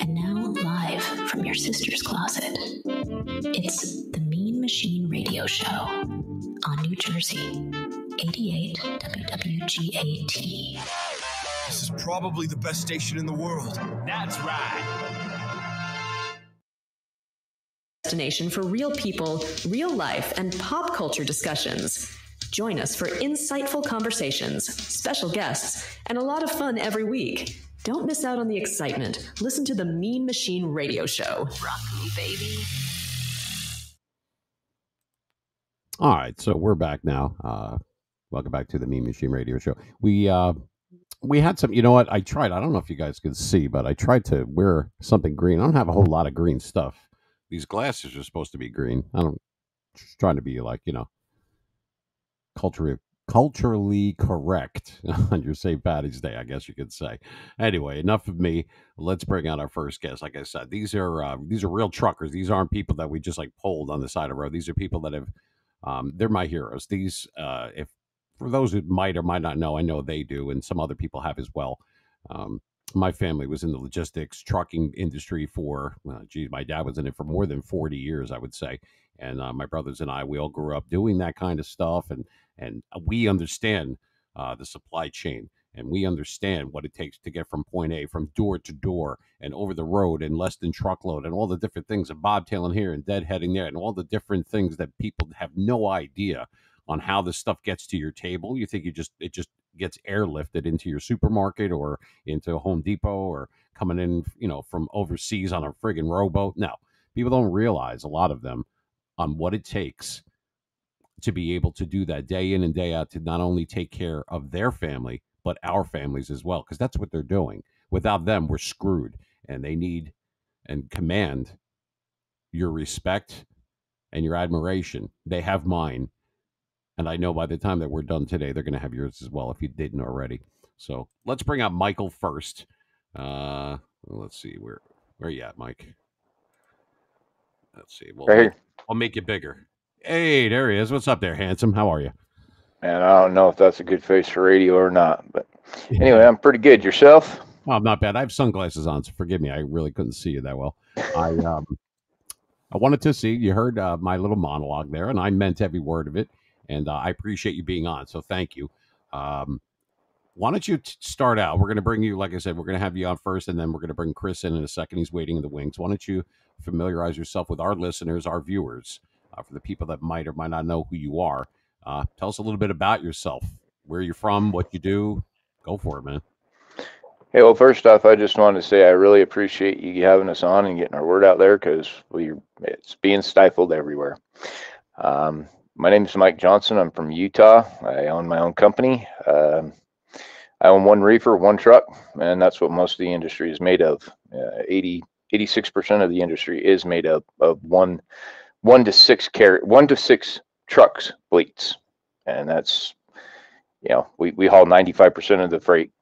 And now, live from your sister's closet, it's the Mean Machine Radio Show on New Jersey, 88 WWGAT. This is probably the best station in the world. That's right. Destination for real people, real life, and pop culture discussions. Join us for insightful conversations, special guests, and a lot of fun every week. Don't miss out on the excitement. Listen to the Mean Machine Radio Show. Rock me, baby. All right, so we're back now. Uh, welcome back to the Mean Machine Radio Show. We uh, we had some. You know what? I tried. I don't know if you guys could see, but I tried to wear something green. I don't have a whole lot of green stuff. These glasses are supposed to be green. I don't. Just trying to be like you know, culturally culturally correct on your St. Patty's Day, I guess you could say. Anyway, enough of me. Let's bring out our first guest. Like I said, these are uh, these are real truckers. These aren't people that we just like pulled on the side of the road. These are people that have um, they're my heroes. These, uh, if for those who might or might not know, I know they do, and some other people have as well. Um, my family was in the logistics trucking industry for, geez, my dad was in it for more than 40 years, I would say. And uh, my brothers and I, we all grew up doing that kind of stuff. And, and we understand uh, the supply chain and we understand what it takes to get from point A, from door to door and over the road and less than truckload and all the different things of bobtailing here and deadheading there and all the different things that people have no idea on how this stuff gets to your table. You think you just it just gets airlifted into your supermarket or into Home Depot or coming in, you know, from overseas on a friggin' rowboat. No, people don't realize a lot of them on what it takes to be able to do that day in and day out to not only take care of their family but our families as well because that's what they're doing. Without them, we're screwed, and they need and command your respect and your admiration. They have mine and I know by the time that we're done today, they're going to have yours as well if you didn't already. So let's bring out Michael first. Uh, let's see where where you at, Mike? Let's see. We'll, here. I'll make it bigger. Hey, there he is. What's up there, handsome? How are you? And I don't know if that's a good face for radio or not, but anyway, I'm pretty good. Yourself? Oh, I'm not bad. I have sunglasses on, so forgive me. I really couldn't see you that well. I um, I wanted to see. You heard uh, my little monologue there, and I meant every word of it. And uh, I appreciate you being on. So thank you. Um, why don't you t- start out? We're going to bring you, like I said, we're going to have you on first, and then we're going to bring Chris in in a second. He's waiting in the wings. Why don't you familiarize yourself with our listeners, our viewers, uh, for the people that might or might not know who you are? Uh, tell us a little bit about yourself, where you're from, what you do. Go for it, man. Hey, well, first off, I just wanted to say I really appreciate you having us on and getting our word out there because we it's being stifled everywhere. Um, my name is Mike Johnson. I'm from Utah. I own my own company. Um, I own one reefer, one truck, and that's what most of the industry is made of. Uh, 80, 86% of the industry is made up of one, one to six car, one to six trucks fleets, and that's, you know, we, we haul 95% of the freight.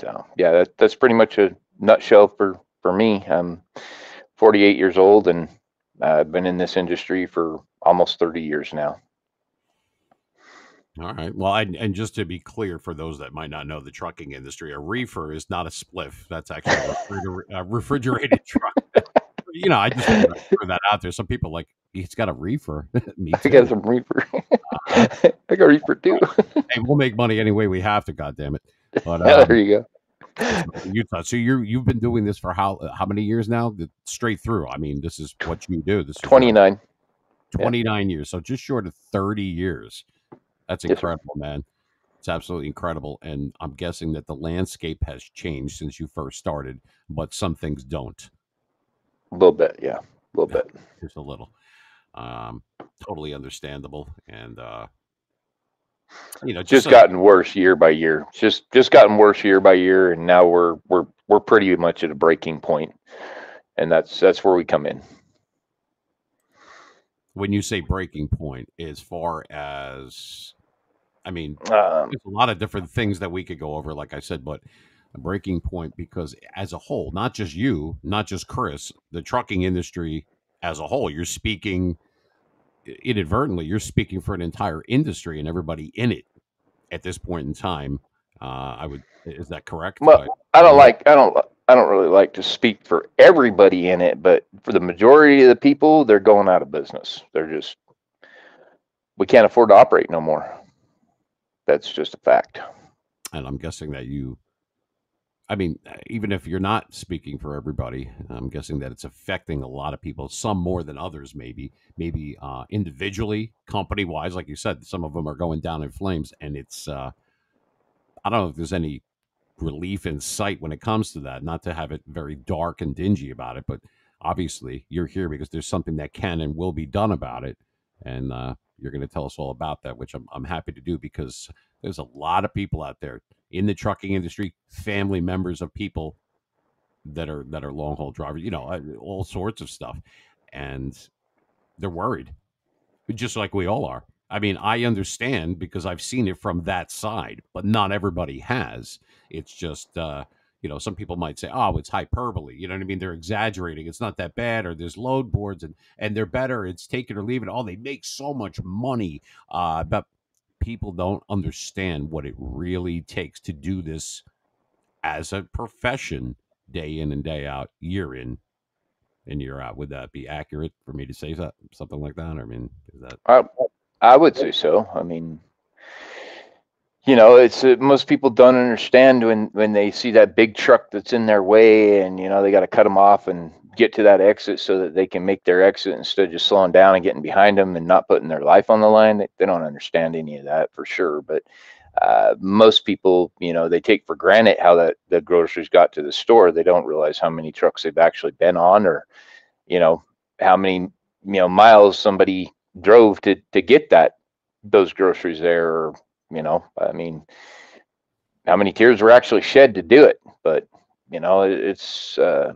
So yeah, that, that's pretty much a nutshell for for me. I'm 48 years old and I've been in this industry for almost 30 years now. All right. Well, I, and just to be clear, for those that might not know the trucking industry, a reefer is not a spliff. That's actually a refrigerated truck. You know, I just want to throw that out there. Some people like he's got a reefer. Me I too. got some reefer. I got reefer too. hey, we'll make money any way we have to. God damn it! But um, there you go. Utah. So you you've been doing this for how how many years now? Straight through. I mean, this is what you do. This is your 29. 29 years. So just short of 30 years. That's Yes, incredible, man. It's absolutely incredible. And I'm guessing that the landscape has changed since you first started, but some things don't. A little bit, yeah, a little bit. Just a little. Um, totally understandable. And, uh, you know, Just so- gotten worse year by year. Just just gotten worse year by year, and now we're we're we're pretty much at a breaking point, and that's that's where we come in. when you say breaking point, as far as, I mean, Um, there's a lot of different things that we could go over, like I said, but breaking point because as a whole, not just you, not just Chris, the trucking industry as a whole, you're speaking inadvertently, you're speaking for an entire industry and everybody in it at this point in time. Uh, I would. Is that correct? Well, I don't like. I don't. I don't really like to speak for everybody in it, but for the majority of the people, they're going out of business. They're just. We can't afford to operate no more. That's just a fact. And I'm guessing that you I mean, even if you're not speaking for everybody, I'm guessing that it's affecting a lot of people, some more than others, maybe, maybe uh, individually, company wise. Like you said, some of them are going down in flames. And it's, uh, I don't know if there's any relief in sight when it comes to that, not to have it very dark and dingy about it, but obviously you're here because there's something that can and will be done about it. And uh, you're going to tell us all about that, which I'm, I'm happy to do because there's a lot of people out there in the trucking industry, family members of people that are that are long haul drivers, you know, uh, all sorts of stuff, and they're worried, just like we all are. I mean, I understand because I've seen it from that side, but not everybody has. It's just, uh, you know, some people might say, "Oh, it's hyperbole." You know what I mean? They're exaggerating. It's not that bad, or there's load boards and and they're better. It's take it or leave it. Oh, they make so much money. Uh, but people don't understand what it really takes to do this as a profession day in and day out, year in and year out. Would that be accurate for me to say something like that? I mean, is that I I would say so. I mean, you know, it's uh, most people don't understand when when they see that big truck that's in their way, and you know they got to cut them off and get to that exit so that they can make their exit instead of just slowing down and getting behind them and not putting their life on the line. They, they don't understand any of that for sure. But uh, most people, you know, they take for granted how that the groceries got to the store. They don't realize how many trucks they've actually been on, or you know, how many you know miles somebody drove to to get that those groceries there. Or you know, I mean, how many tears were actually shed to do it. But you know, it, it's uh,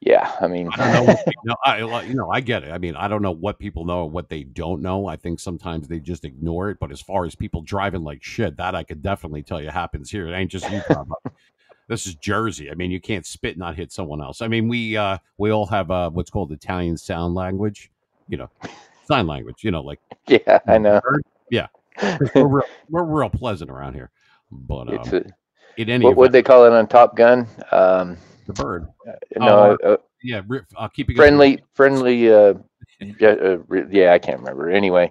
yeah, I mean, I don't know. I, you know, I get it. I mean, I don't know what people know and what they don't know. I think sometimes they just ignore it. But as far as people driving like shit, that I could definitely tell you happens here. It ain't just you. this is Jersey. I mean, you can't spit and not hit someone else. I mean, we uh, we all have uh, what's called Italian sound language. You know, sign language. You know, like yeah, I know. we're real, we're real pleasant around here. But um, a, in any what would they call it on Top Gun? Um, the bird. Uh, no, oh, uh, yeah, uh, keeping friendly, friendly. Uh, yeah, yeah, I can't remember. Anyway,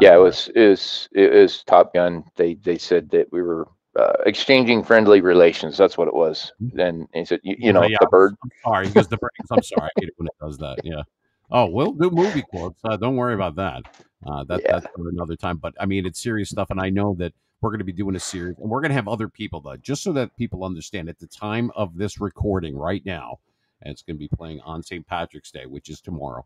yeah, it was it was it was Top Gun. They they said that we were uh, exchanging friendly relations. That's what it was. Then he said, you, you know, yeah, the bird. I'm sorry, because the bird. I'm sorry, I hate it when it does that. Yeah. Oh, we'll do movie quotes. Uh, don't worry about that. Uh, that yeah. that's for another time. But I mean, it's serious stuff, and I know that we're going to be doing a series, and we're going to have other people, though, just so that people understand. At the time of this recording, right now, and it's going to be playing on St. Patrick's Day, which is tomorrow.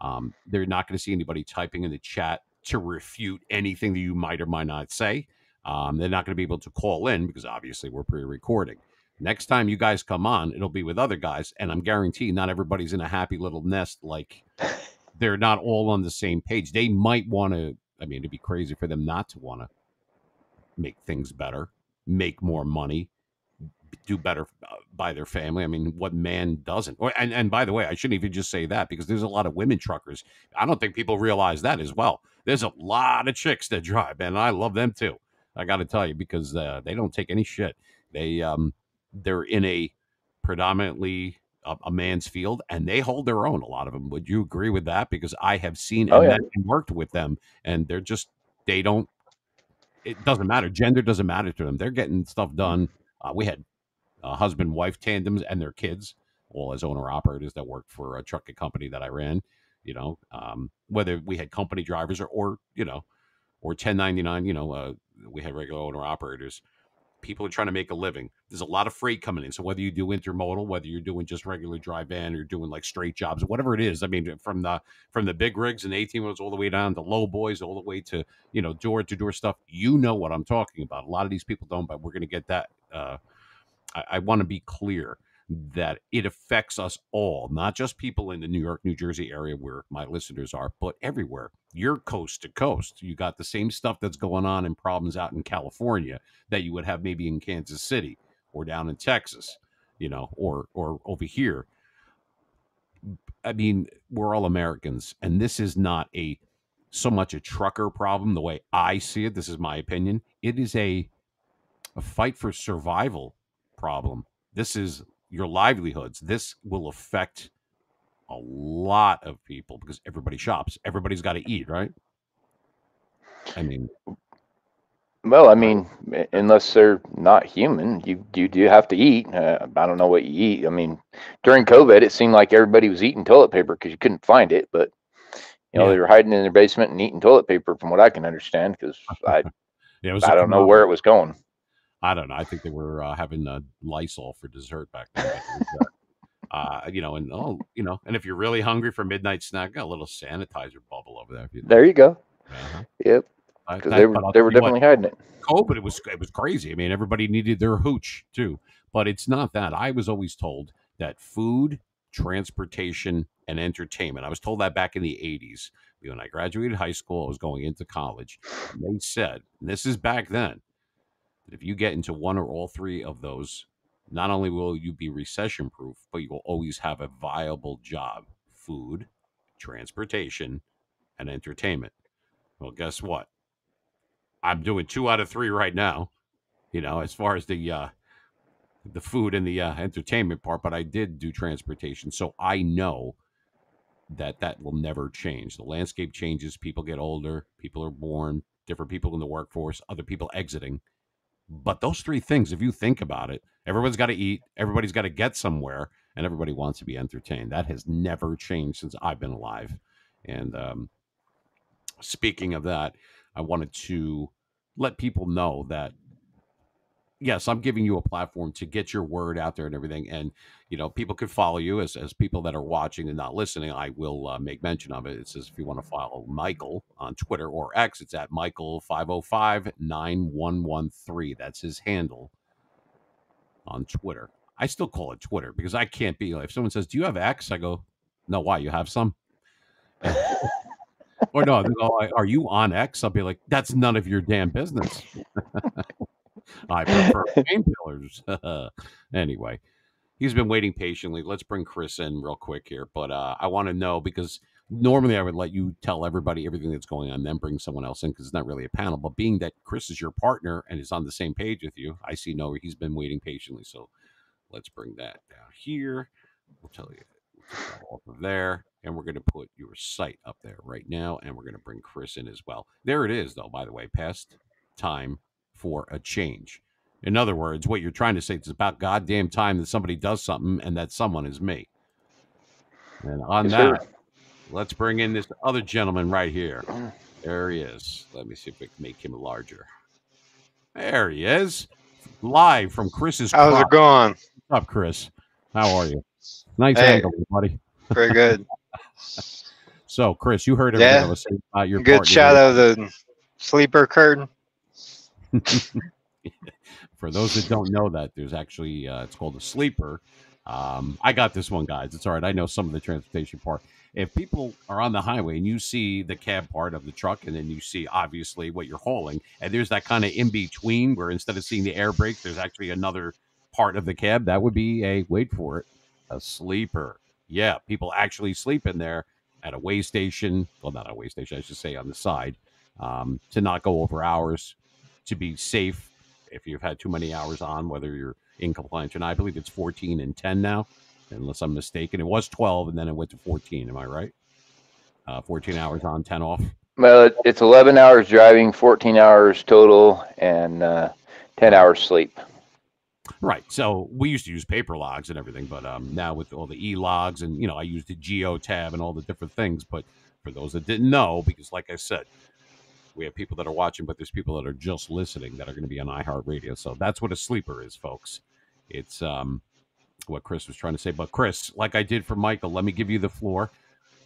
Um, they're not going to see anybody typing in the chat to refute anything that you might or might not say. Um, they're not going to be able to call in because obviously we're pre-recording. Next time you guys come on, it'll be with other guys, and I'm guaranteed not everybody's in a happy little nest. Like they're not all on the same page. They might want to. I mean, it'd be crazy for them not to want to make things better, make more money, do better uh, by their family. I mean, what man doesn't? Or, and and by the way, I shouldn't even just say that because there's a lot of women truckers. I don't think people realize that as well. There's a lot of chicks that drive, and I love them too. I got to tell you because uh, they don't take any shit. They um they're in a predominantly a, a, man's field, and they hold their own. A lot of them. Would you agree with that? Because I have seen oh, and, yeah. worked with them, and they're just they don't it doesn't matter. Gender doesn't matter to them. They're getting stuff done. Uh, we had uh, husband wife tandems and their kids, all as owner operators that worked for a trucking company that I ran. You know, um, whether we had company drivers or, or you know, or 1099, you know, uh, we had regular owner operators people are trying to make a living. There's a lot of freight coming in. So whether you do intermodal, whether you're doing just regular dry van, or doing like straight jobs, whatever it is. I mean, from the from the big rigs and 18 wheels all the way down to low boys, all the way to you know door to door stuff. You know what I'm talking about. A lot of these people don't, but we're going to get that. Uh, I, I want to be clear that it affects us all, not just people in the New York, New Jersey area where my listeners are, but everywhere. You're coast to coast. You got the same stuff that's going on and problems out in California that you would have maybe in Kansas City or down in Texas, you know, or or over here. I mean, we're all Americans, and this is not a so much a trucker problem the way I see it. This is my opinion. It is a a fight for survival problem. This is your livelihoods. This will affect a lot of people because everybody shops. Everybody's got to eat, right? I mean, Well, I mean, unless they're not human, you you do have to eat. Uh, I don't know what you eat. I mean, during COVID, it seemed like everybody was eating toilet paper because you couldn't find it, but you know Yeah. they were hiding in their basement and eating toilet paper, from what I can understand. Because I yeah, a I don't know where it was going. I don't know. I think they were uh, having uh, Lysol for dessert back then. But uh, you know, and oh, you know, and if you're really hungry for midnight snack, got a little sanitizer bubble over there. You There you go. uh Yep, I- because that- they were but they were you what, definitely hiding it. COVID, it was it was crazy. I mean, everybody needed their hooch too, but it's not that. I was always told that food, transportation, and entertainment. I was told that back in the '80s when I graduated high school. I was going into college. And they said, and this is back then, that if you get into one or all three of those, not only will you be recession proof, but you will always have a viable job: food, transportation, and entertainment. Well, guess what? I'm doing two out of three right now. You know, as far as the uh, the food and the uh, entertainment part, but I did do transportation, so I know that that will never change. The landscape changes. People get older. People are born. Different people in the workforce. Other people exiting. But those three things, if you think about it, everyone's got to eat. Everybody's got to get somewhere, and everybody wants to be entertained. That has never changed since I've been alive. And um, speaking of that, I wanted to let people know that yes, I'm giving you a platform to get your word out there and everything. And you know, people could follow you as as people that are watching and not listening. I will uh, make mention of it. It says if you want to follow Michael on Twitter or X, it's at Michael five zero five nine one one three. That's his handle on Twitter. I still call it Twitter because I can't be like if someone says, "Do you have X?" I go, "No, why? You have some." or no, go, are you on X? I'll be like, that's none of your damn business. I prefer painkillers. anyway, he's been waiting patiently. Let's bring Chris in real quick here. But uh, I want to know because normally I would let you tell everybody everything that's going on, then bring someone else in because it's not really a panel. But being that Chris is your partner and is on the same page with you, I see no, he's been waiting patiently. So let's bring that down here. We'll tell you off of there. And we're going to put your site up there right now. And we're going to bring Chris in as well. There it is, though, by the way, past time for a change. In other words, what you're trying to say is about goddamn time that somebody does something and that someone is me. And on Yes, sir. that, let's bring in this other gentleman right here. There he is. Let me see if we can make him larger. There he is. Live from Chris's How's crop. it going? What's up, Chris? How are you? Nice Hey. angle, buddy. Very good. So, Chris, you heard everything Yeah. I was saying about your good partner shot of the sleeper curtain. For those that don't know that, there's actually uh, it's called a sleeper. Um, I got this one, guys. It's all right. I know some of the transportation part. If people are on the highway and you see the cab part of the truck, and then you see obviously what you're hauling, and there's that kind of in between where instead of seeing the air brakes, there's actually another part of the cab. That would be a wait for it, a sleeper. Yeah, people actually sleep in there at a way station. Well, not a way station, I should say on the side, um, to not go over hours, to be safe if you've had too many hours on, whether you're in compliance or not. I believe it's 14 and 10 now, unless I'm mistaken. It was 12 and then it went to 14. Am I right? Uh, 14 hours on, 10 off. Well, it's 11 hours driving, 14 hours total, and uh, 10 hours sleep. Right. So we used to use paper logs and everything, but um, now with all the e logs and, you know, I use the Geotab and all the different things. But for those that didn't know, because like I said, we have people that are watching, but there's people that are just listening that are going to be on iHeartRadio. So that's what a sleeper is, folks. It's um, what Chris was trying to say. But Chris, like I did for Michael, let me give you the floor.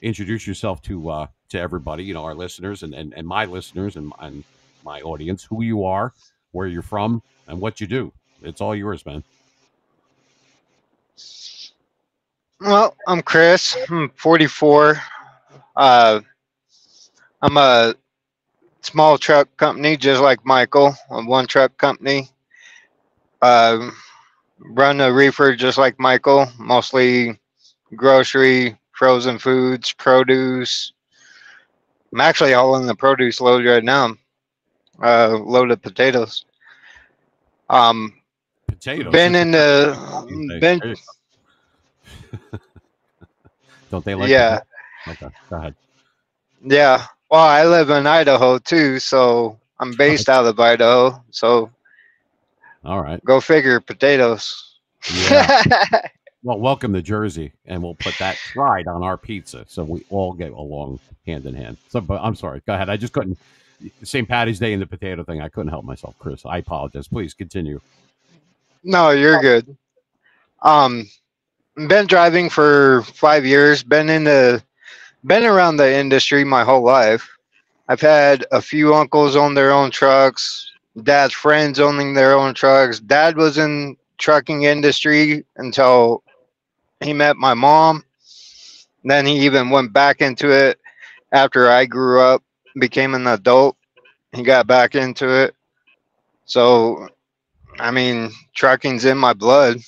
Introduce yourself to uh, to everybody, you know, our listeners and, and, and my listeners and, and my audience, who you are, where you're from, and what you do. It's all yours, man. Well, I'm Chris. I'm 44. Uh, I'm a small truck company, just like Michael, a one truck company. Uh, run a reefer just like Michael, mostly grocery, frozen foods, produce. I'm actually hauling the produce load right now. Uh, loaded potatoes. Um, Potatoes. been in the been. Don't they like? yeah? Okay, go ahead. yeah. Well, I live in Idaho too, so I'm based out of Idaho. So All right. go figure, potatoes. Yeah. Well, welcome to Jersey, and we'll put that fried on our pizza, so we all get along hand in hand. So, but I'm sorry. Go ahead. I just couldn't. St. Patty's Day and the potato thing. I couldn't help myself, Chris. I apologize. Please continue. No, you're good. Um, been driving for five years. Been in the, been around the industry my whole life. I've had a few uncles own their own trucks. Dad's friends owning their own trucks. Dad was in trucking industry until he met my mom. Then he even went back into it after I grew up, became an adult. He got back into it. So I mean, trucking's in my blood.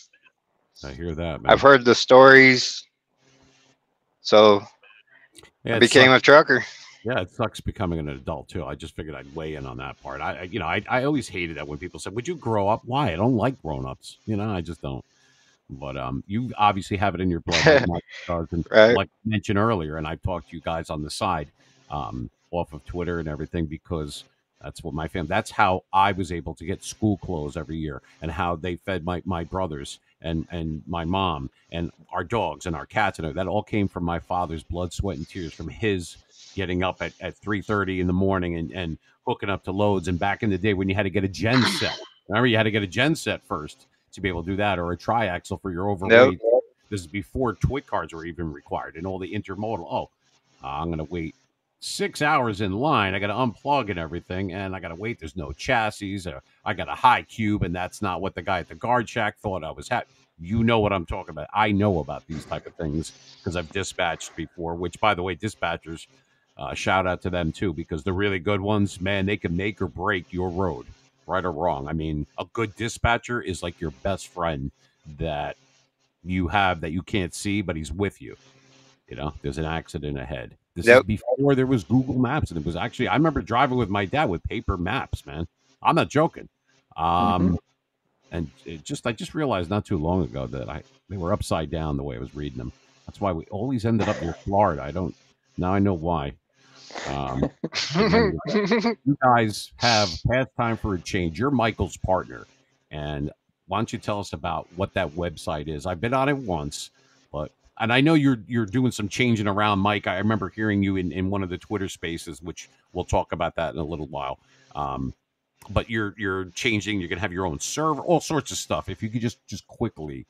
I hear that. Man. I've heard the stories. So Yeah, I became sucks. a trucker. Yeah, it sucks becoming an adult too. I just figured I'd weigh in on that part. I, you know, I, I always hated that when people said, "Would you grow up?" Why? I don't like grown-ups. You know, I just don't. But um, you obviously have it in your blood, like Mike Right. like I mentioned earlier, and I've talked to you guys on the side, um, off of Twitter and everything because that's what my family. That's how I was able to get school clothes every year, and how they fed my my brothers and and my mom and our dogs and our cats, and that all came from my father's blood, sweat, and tears from his getting up at, at 3.30 in the morning and, and hooking up to loads. And back in the day when you had to get a gen set remember you had to get a gen set first to be able to do that or a triaxle for your overweight. This is before TWIC cards were even required and all the intermodal. Oh i'm going to wait six hours in line i got to unplug and everything and i got to wait there's no chassis uh, i got a high cube and that's not what the guy at the guard shack thought i was having you know what i'm talking about i know about these type of things because i've dispatched before which by the way dispatchers uh, shout out to them too, because the really good ones, man, they can make or break your road, right or wrong. I mean, a good dispatcher is like your best friend that you have that you can't see, but he's with you. You know, there's an accident ahead. This Yep. is before there was Google Maps, and it was actually I remember driving with my dad with paper maps, man. I'm not joking. Um, and it just I just realized not too long ago that I they were upside down the way I was reading them. That's why we always ended up near Florida. I don't now I know why. Um, you guys have pastime for a change. You're Michael's partner, and why don't you tell us about what that website is? I've been on it once, and I know you're you're doing some changing around, Mike. I remember hearing you in, in one of the Twitter Spaces, which we'll talk about that in a little while. Um, but you're you're changing. You're gonna have your own server, all sorts of stuff. If you could just just quickly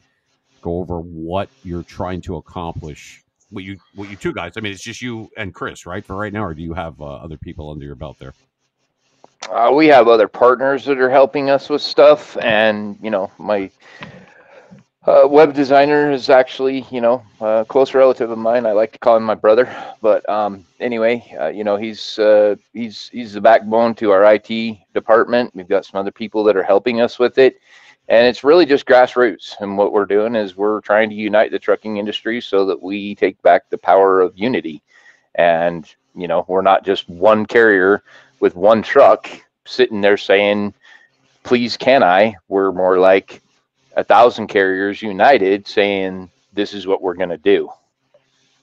go over what you're trying to accomplish. What you what you two guys? I mean, it's just you and Chris, right? For right now, or do you have uh, other people under your belt there? Uh, we have other partners that are helping us with stuff, and you know, my uh, web designer is actually, you know, a close relative of mine. I like to call him my brother, but um, anyway, uh, you know, he's uh, he's he's the backbone to our IT department. We've got some other people that are helping us with it, and it's really just grassroots. And what we're doing is we're trying to unite the trucking industry so that we take back the power of unity, and you know, we're not just one carrier with one truck sitting there saying, please can I? We're more like a thousand carriers united saying, this is what we're going to do.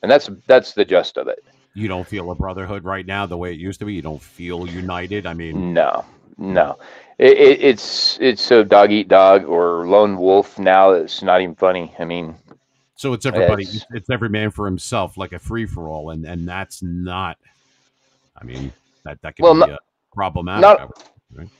And that's, that's the gist of it. You don't feel a brotherhood right now the way it used to be. You don't feel united. I mean, No, no, it, it, it's, it's so dog eat dog or lone wolf now. It's not even funny. I mean, so it's everybody. It's- It's, every man for himself, like a free for all, and and that's not. I mean, that that can Well, be not- problematic. not-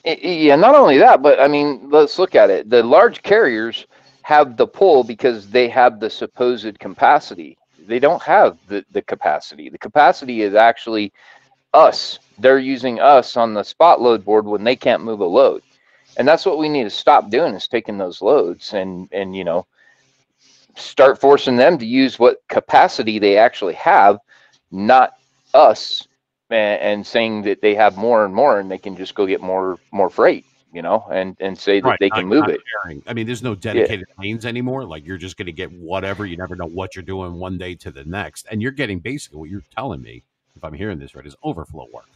I- Yeah, not only that, but I mean, let's look at it. The large carriers have the pull because they have the supposed capacity. They don't have the, the capacity. The capacity is actually us. They're using us on the spot load board when they can't move a load. And that's what we need to stop doing is taking those loads and and you know start forcing them to use what capacity they actually have, not us and, and saying that they have more and more and they can just go get more more freight you know and and say that Right, they can move it sharing. I mean, there's no dedicated lanes anymore. Like you're just going to get whatever. You never know what you're doing one day to the next, and you're getting basically what you're telling me, if I'm hearing this right, is overflow work,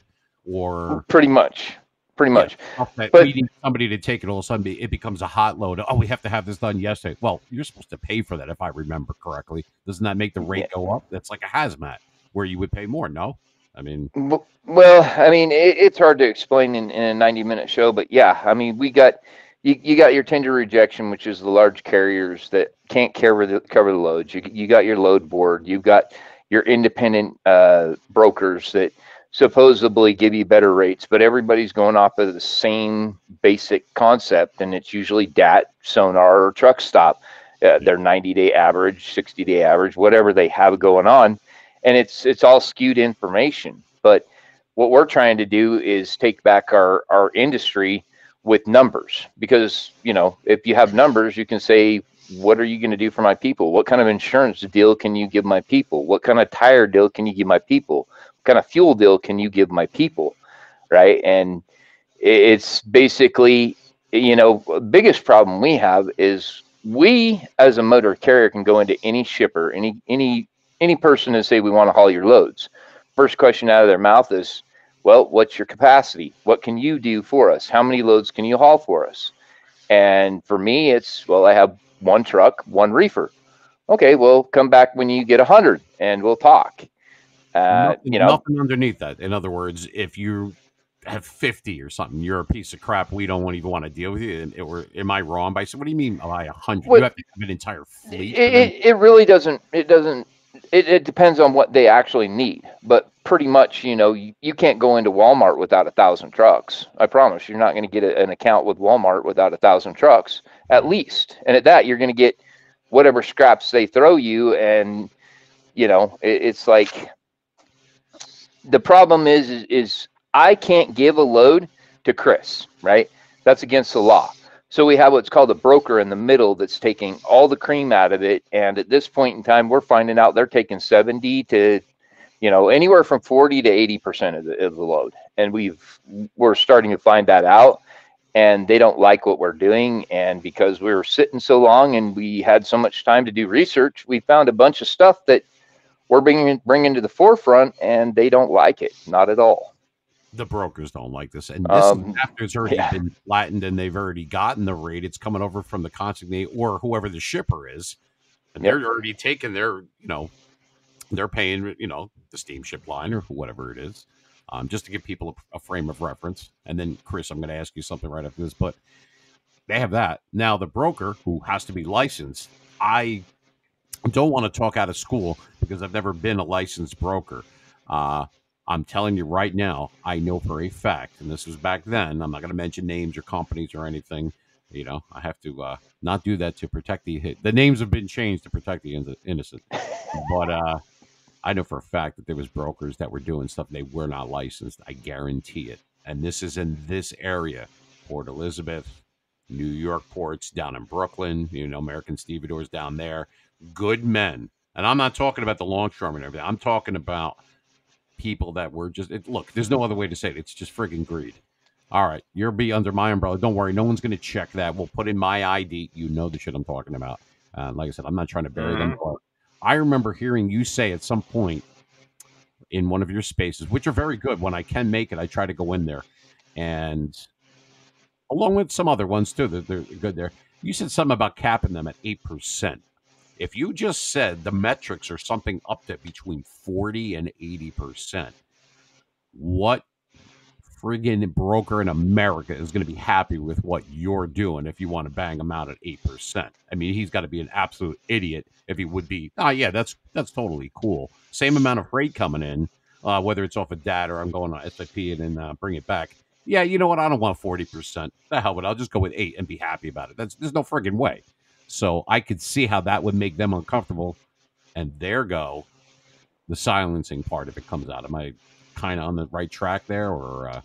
or pretty much pretty much. Okay, But- we need somebody to take it. All of a sudden, it becomes a hot load. Oh, we have to have this done yesterday. Well, you're supposed to pay for that, if I remember correctly. Doesn't that make the rate go up? That's like a hazmat, where you would pay more. No, I mean, Well, I mean, it, it's hard to explain in, in a 90 minute show, but yeah, I mean, we got you, you got your tender rejection, which is the large carriers that can't cover the cover the loads. You you got your load board. You've got your independent uh, brokers that supposedly give you better rates, but everybody's going off of the same basic concept, and it's usually DAT, sonar, or truck stop. Uh, their 90 day average, 60 day average, whatever they have going on, and it's it's all skewed information. But what we're trying to do is take back our our industry with numbers because you know if you have numbers you can say what are you going to do for my people? What kind of insurance deal can you give my people? What kind of tire deal can you give my people? What kind of fuel deal can you give my people? Right? And it's basically you know biggest problem we have is we as a motor carrier can go into any shipper any any any person and say we want to haul your loads first question out of their mouth is well, what's your capacity? What can you do for us? How many loads can you haul for us? And for me, it's, well, I have one truck, one reefer. Okay, well, come back when you get a 100 and we'll talk. Uh, nothing, you know, nothing underneath that. In other words, if you have 50 or something, you're a piece of crap. We don't even want to deal with you. And it, or am I wrong by saying, what do you mean by hundred? What- You have to have an entire fleet. then- it, it really doesn't, it doesn't, it, it depends on what they actually need. But pretty much, you know, you, you can't go into Walmart without a thousand trucks. I promise you're not going to get a, an account with Walmart without a thousand trucks at least. And at that, you're going to get whatever scraps they throw you. And, you know, it, it's like the problem is, is, is I can't give a load to Chris, right? That's against the law. So we have what's called a broker in the middle that's taking all the cream out of it. And at this point in time, we're finding out they're taking 70 to, you know, anywhere from 40 to 80% of the, of the load. And we've, we're starting to find that out and they don't like what we're doing. And because we were sitting so long and we had so much time to do research, we found a bunch of stuff that we're bringing, bringing to the forefront and they don't like it. Not at all. The brokers don't like this. And this Um, after it's already yeah. been flattened and they've already gotten the rate. It's coming over from the consignee or whoever the shipper is. And Yep. they're already taking their, you know, they're paying, you know, the steamship line or whatever it is, um, just to give people a, a frame of reference. And then, Chris, I'm going to ask you something right after this, but they have that. Now, the broker who has to be licensed, I don't want to talk out of school because I've never been a licensed broker. Uh, I'm telling you right now, I know for a fact, and this was back then. I'm not going to mention names or companies or anything. You know, I have to uh, not do that to protect the the names have been changed to protect the in- innocent. but uh, I know for a fact that there was brokers that were doing stuff they were not licensed. I guarantee it. And this is in this area, Port Elizabeth, New York ports down in Brooklyn. You know, American stevedores down there. Good men, and I'm not talking about the longshoremen and everything. I'm talking about people that were just it, look. There's no other way to say it. It's just friggin' greed. All right, you'll be under my umbrella. Don't worry, no one's going to check that. We'll put in my ID. You know the shit I'm talking about. Uh, like I said, I'm not trying to bury them. But I remember hearing you say at some point in one of your spaces, which are very good. When I can make it, I try to go in there, and along with some other ones too, that they're good there. You said something about capping them at eight percent. If you just said the metrics are something up to between forty and eighty percent, what friggin' broker in America is going to be happy with what you're doing if you want to bang him out at eight percent. I mean, he's got to be an absolute idiot if he would be. Oh yeah, that's that's totally cool. Same amount of freight coming in, uh, whether it's off of DAT or I'm going on SAP and then uh, bring it back. Yeah, you know what? I don't want forty percent. The hell with it. I'll just go with eight and be happy about it. That's there's no friggin' way. So I could see how that would make them uncomfortable. And there go the silencing part if it comes out. Am I kind of on the right track there, or uh,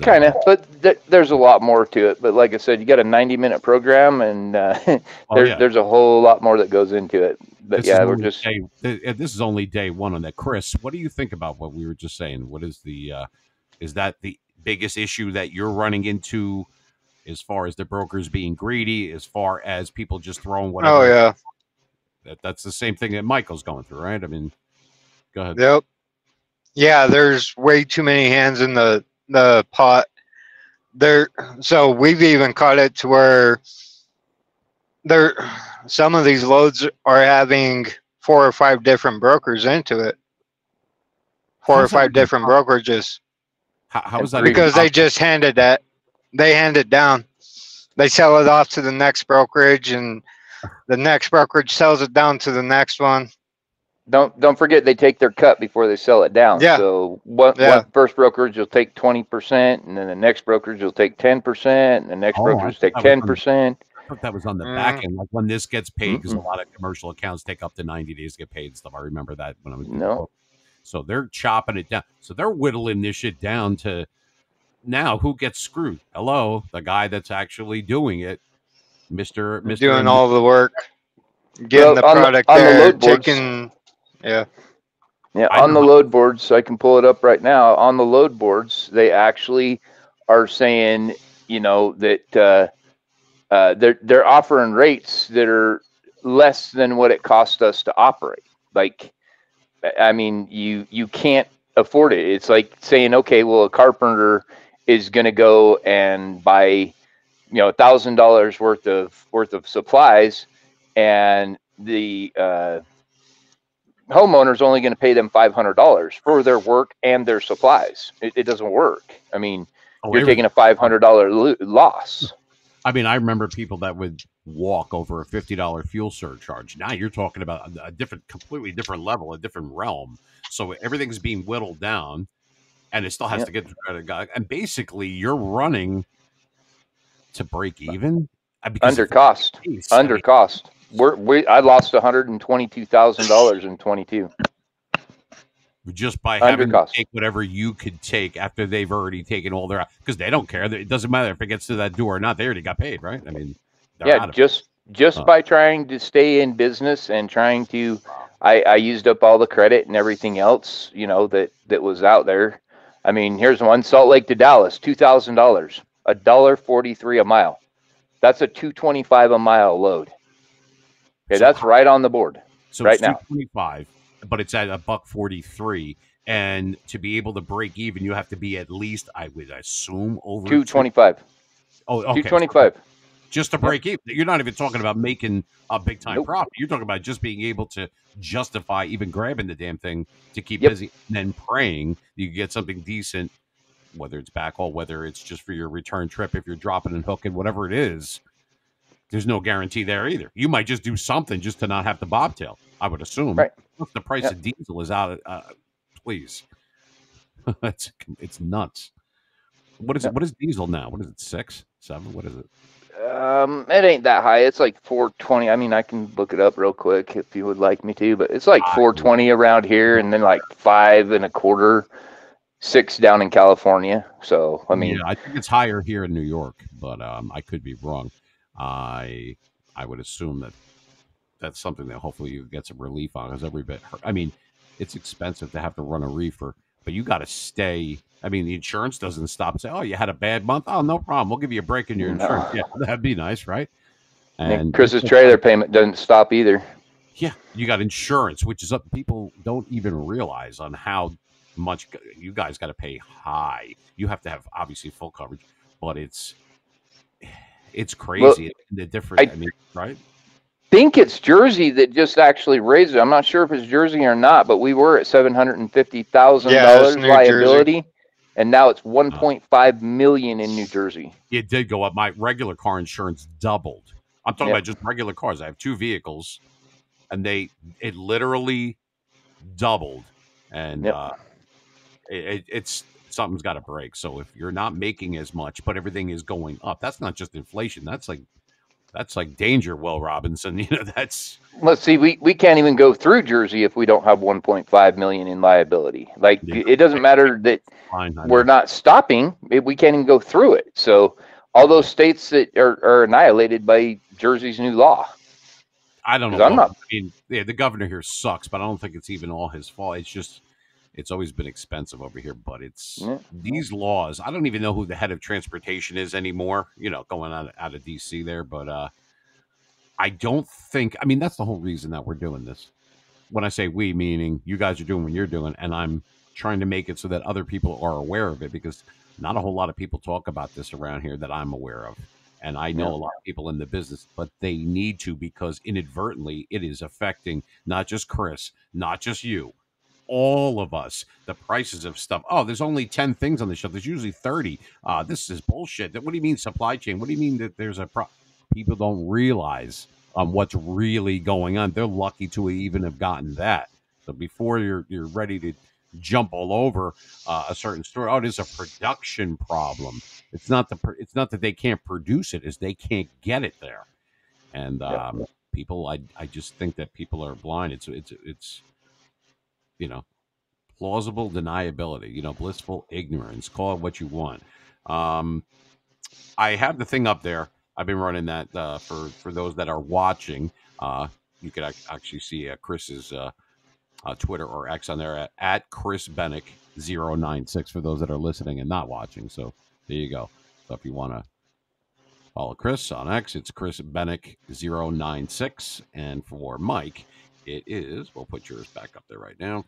Kind of, but th- there's a lot more to it. But like I said, you got a 90 minute program, and uh, Oh, there's yeah. there's a whole lot more that goes into it. But This yeah, we're just day, uh, this is only day one on that. Chris, what do you think about what we were just saying? What is the uh, is that the biggest issue that you're running into as far as the brokers being greedy, as far as people just throwing oh, whatever? Oh yeah. that, that's the same thing that Michael's going through, right? I mean, go ahead. Yep. Yeah, there's way too many hands in the the pot. there so we've even caught it to where there some of these loads are having four or five different brokers into it four How's or five different brokerages How, how is that? because they just handed that they hand it down they sell it off to the next brokerage and the next brokerage sells it down to the next one Don't don't forget they take their cut before they sell it down. Yeah. So one, Yeah. one first brokerage will take twenty percent, and then the next brokerage will take ten percent, and the next Oh, brokerage thought take ten percent. I thought that was on the Mhm. back end, like when this gets paid, because a Mm-mm. lot of commercial accounts take up to ninety days to get paid and stuff. I remember that when I was No. book. So they're chopping it down. So they're whittling this shit down to now who gets screwed? Hello, the guy that's actually doing it, Mister Mister. doing all the work getting Well, the on the- product on the there load taking yeah Yeah, I on the know. load boards, I can pull it up right now. On the load boards, they actually are saying, you know, that uh, uh, they're they're offering rates that are less than what it cost us to operate. Like, I- I mean, you you can't afford it. It's like saying, okay, well, a carpenter is going to go and buy, you know, a thousand dollars worth of worth of supplies, and the uh, homeowner's only going to pay them five hundred dollars for their work and their supplies. It, it doesn't work. I mean, Oh, you're taking a five hundred dollar lo- loss. I mean, I remember people that would walk over a fifty dollar fuel surcharge. Now you're talking about a, a different, completely different level, a different realm. So everything's being whittled down, and it still has Yep. to get to the guy. And basically, you're running to break even Uh, because Under cost. I Under mean, cost. We're, we I lost one hundred and twenty two thousand dollars in twenty two. just by Under having to cost. take whatever you could take after they've already taken all their because they don't care. It doesn't matter if it gets to that door or not. They already got paid, right? I mean, Yeah, just just Huh. by trying to stay in business and trying to I, I used up all the credit and everything else, you know, that that was out there. I mean, here's one Salt Lake to Dallas, two thousand dollars, a dollar forty three a mile. That's a two twenty five a mile load. Okay, So that's how- right on the board. So right it's now. 225, but it's at a buck 43. And to be able to break even, you have to be at least, I would assume, over Two twenty five. Oh, okay. Two twenty five. Just to break even. You're not even talking about making a big time Nope. profit. You're talking about just being able to justify even grabbing the damn thing to keep Yep. busy and then praying you get something decent, whether it's backhaul, whether it's just for your return trip, if you're dropping and hooking, whatever it is. There's no guarantee there either. You might just do something just to not have the bobtail. I would assume. Right. The price Yep. of diesel is out. Uh, please, it's it's nuts. What is it? Yep. What is diesel now? What is it? Six, seven? What is it? Um, it ain't that high. It's like 420. I mean, I can look it up real quick if you would like me to, but it's like 420 around here, and then like five and a quarter, six down in California. So, I mean, yeah, I think it's higher here in New York, but um, I could be wrong. I I would assume that that's something that hopefully you get some relief on, because every bit. hurt. I mean, it's expensive to have to run a reefer, but you got to stay. I mean, the insurance doesn't stop and say, "Oh, you had a bad month. Oh, no problem. We'll give you a break in your No. insurance." Yeah, that'd be nice, right? and Chris's trailer payment doesn't stop either. Yeah, you got insurance, which is up. People don't even realize on how much you guys got to pay high. You have to have obviously full coverage, but it's it's crazy. the different, I, I- mean, right? Think it's Jersey that just actually raised it. I'm not sure if it's Jersey or not, but we were at seven hundred and fifty thousand Yeah, dollars liability. Jersey. And now it's 1.5 million in New Jersey. It did go up. My regular car insurance doubled. I'm talking Yep. about just regular cars. I have two vehicles, and they it literally doubled, and Yep. uh, it, it's something's got to break. So if you're not making as much, but everything is going up, that's not just inflation. That's like that's like danger. Will Robinson, you know, that's Let's see, we, we can't even go through Jersey if we don't have 1.5 million in liability. Like Yeah. it doesn't matter that fine. We're not stopping; we can't even go through it. So all those states that are, are annihilated by Jersey's new law. I don't know. I'm not- I mean, yeah, the governor here sucks, but I don't think it's even all his fault. It's just, it's always been expensive over here. But it's Yeah. these laws. I don't even know who the head of transportation is anymore. You know, going out out of DC there, but uh, I don't think. I mean, that's the whole reason that we're doing this. When I say we, meaning you guys are doing what you're doing, and I'm trying to make it so that other people are aware of it because Not a whole lot of people talk about this around here that I'm aware of. And I know Yeah. a lot of people in the business, but they need to because inadvertently it is affecting not just Chris, not just you, all of us. The prices of stuff. Oh, there's only 10 things on the shelf. There's usually 30. Uh, this is bullshit. What do you mean supply chain? What do you mean that there's a pro? People don't realize um, what's really going on. They're lucky to even have gotten that. So before you're you're ready to jump all over uh, a certain store, oh, it is a production problem. It's not the pr- it's not that they can't produce it; is they can't get it there. And um, people, I I just think that people are blind. It's it's it's you know plausible deniability. You know, blissful ignorance. Call it what you want. Um, I have the thing up there. I've been running that uh, for for those that are watching. Uh, you could ac- actually see uh, Chris's uh, uh, Twitter or X on there at, at Chris Bennick 096 for those that are listening and not watching. So there you go. So if you want to follow Chris on X, it's Chris Bennick 096. And for Mike, it is, we'll put yours back up there right now.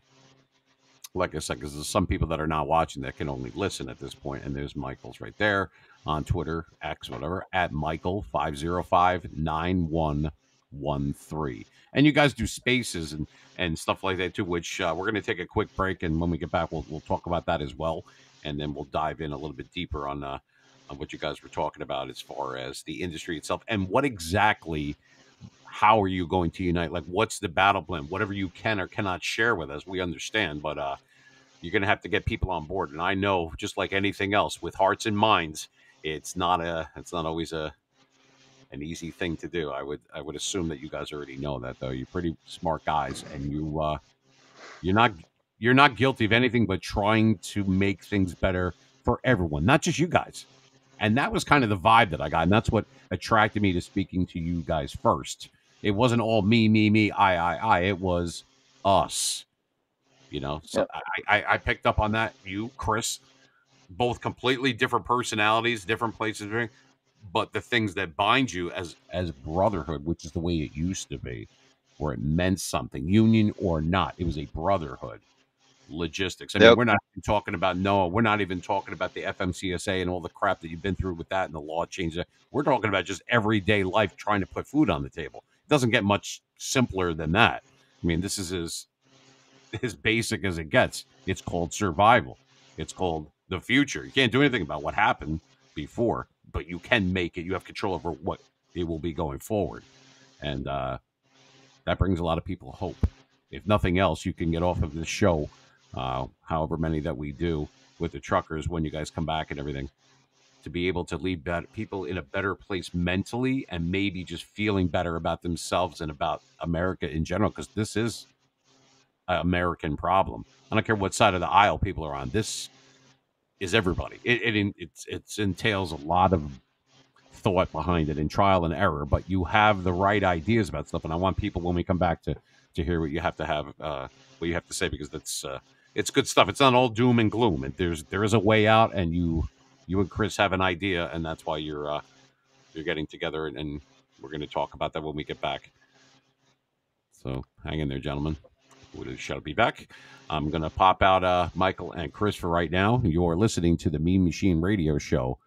Like I said, because there's some people that are not watching that can only listen at this point, and there's Michael's right there on Twitter, X, whatever, at Michael five zero five nine one one three. And you guys do spaces and and stuff like that too. Which uh, we're going to take a quick break, and when we get back, we'll we'll talk about that as well, and then we'll dive in a little bit deeper on uh, on what you guys were talking about as far as the industry itself and what exactly. How are you going to unite? Like, what's the battle plan? Whatever you can or cannot share with us, we understand. But uh, you're going to have to get people on board and i know just like anything else with hearts and minds it's not a it's not always a an easy thing to do i would i would assume that you guys already know that though you're pretty smart guys and you uh you're not you're not guilty of anything but trying to make things better for everyone not just you guys and that was kind of the vibe that i got and that's what attracted me to speaking to you guys first it wasn't all me me me i i i. It was us you know? So Yep. I, I i picked up on that. You chris both completely different personalities different places but the things that bind you as as brotherhood which is the way it used to be where it meant something union or not it was a brotherhood. Logistics. I mean we're not even talking about no we're not even talking about the fmcsa and all the crap that you've been through with that and the law changes. We're talking about just everyday life trying to put food on the table doesn't get much simpler than that i mean this is as as basic as it gets. It's called survival. It's called the future. You can't do anything about what happened before, but you can make it. You have control over what it will be going forward. And uh, that brings a lot of people hope. If nothing else, you can get off of this show, uh, however many that we do with the truckers when you guys come back and everything, to be able to leave better, people in a better place mentally and maybe just feeling better about themselves and about America in general, because this is an American problem. I don't care what side of the aisle people are on. This is everybody. It it it's it entails a lot of thought behind it and trial and error, but you have the right ideas about stuff. And I want people when we come back to to hear what you have to have uh, what you have to say because that's uh, it's good stuff. It's not all doom and gloom. And there's there is a way out, and you you and Chris have an idea, and that's why you're uh, you're getting together, and, and we're going to talk about that when we get back. So hang in there, gentlemen. We shall be back. I'm going to pop out uh, Michael and Chris for right now. You're listening to the Mean Machine Radio Show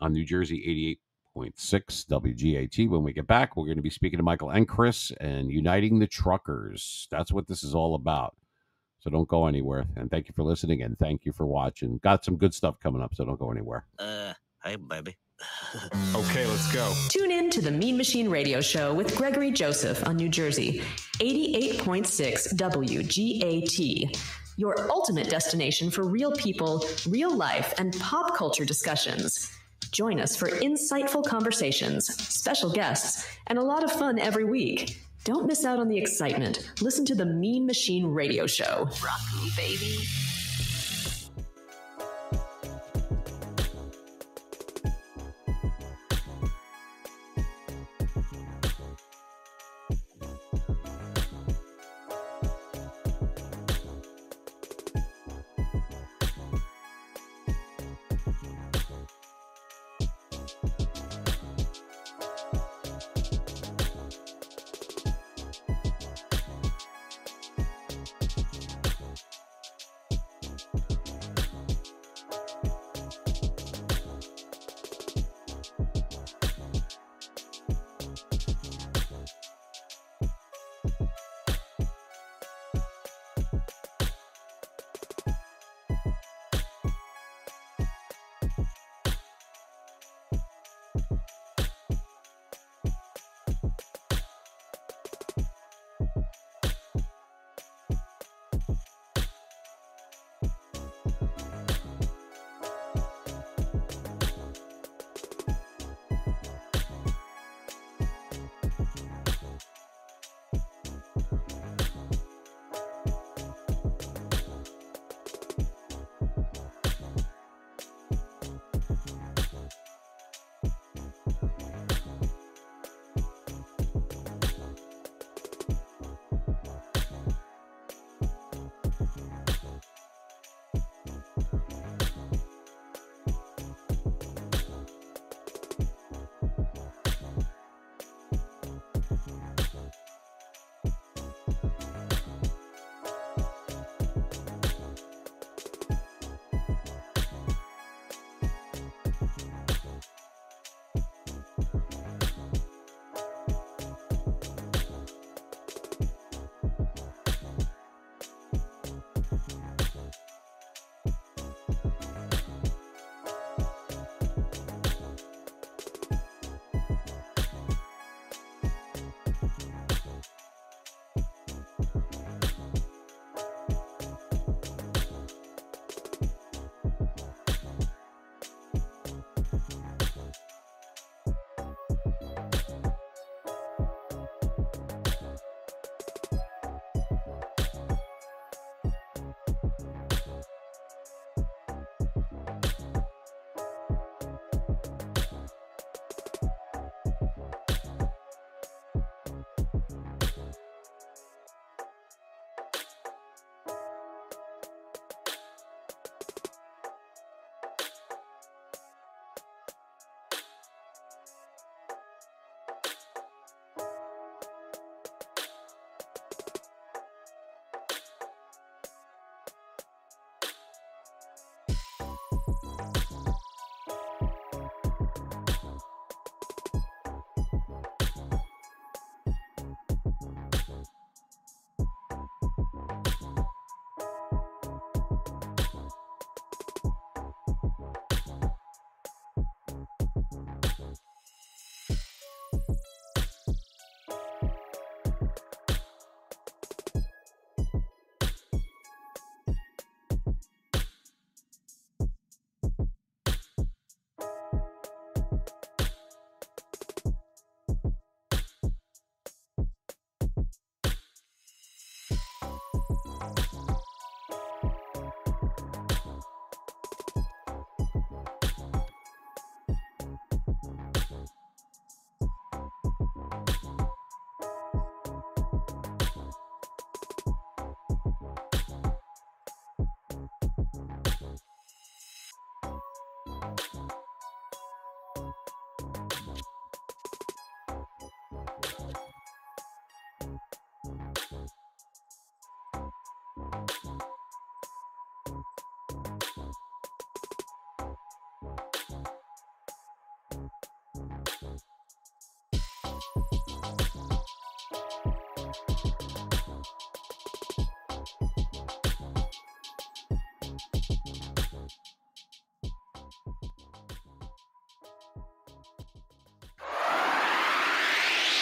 on New Jersey 88.6 WGAT. When we get back, we're going to be speaking to Michael and Chris and uniting the truckers. That's what this is all about. So don't go anywhere. And thank you for listening and thank you for watching. Got some good stuff coming up, so don't go anywhere. Uh, hey, baby. Okay, let's go. Tune in to the Mean Machine Radio Show with Gregory Joseph on New Jersey, 88.6 WGAT. Your ultimate destination for real people, real life, and pop culture discussions. Join us for insightful conversations, special guests, and a lot of fun every week. Don't miss out on the excitement. Listen to the Mean Machine Radio Show. Rock me, baby.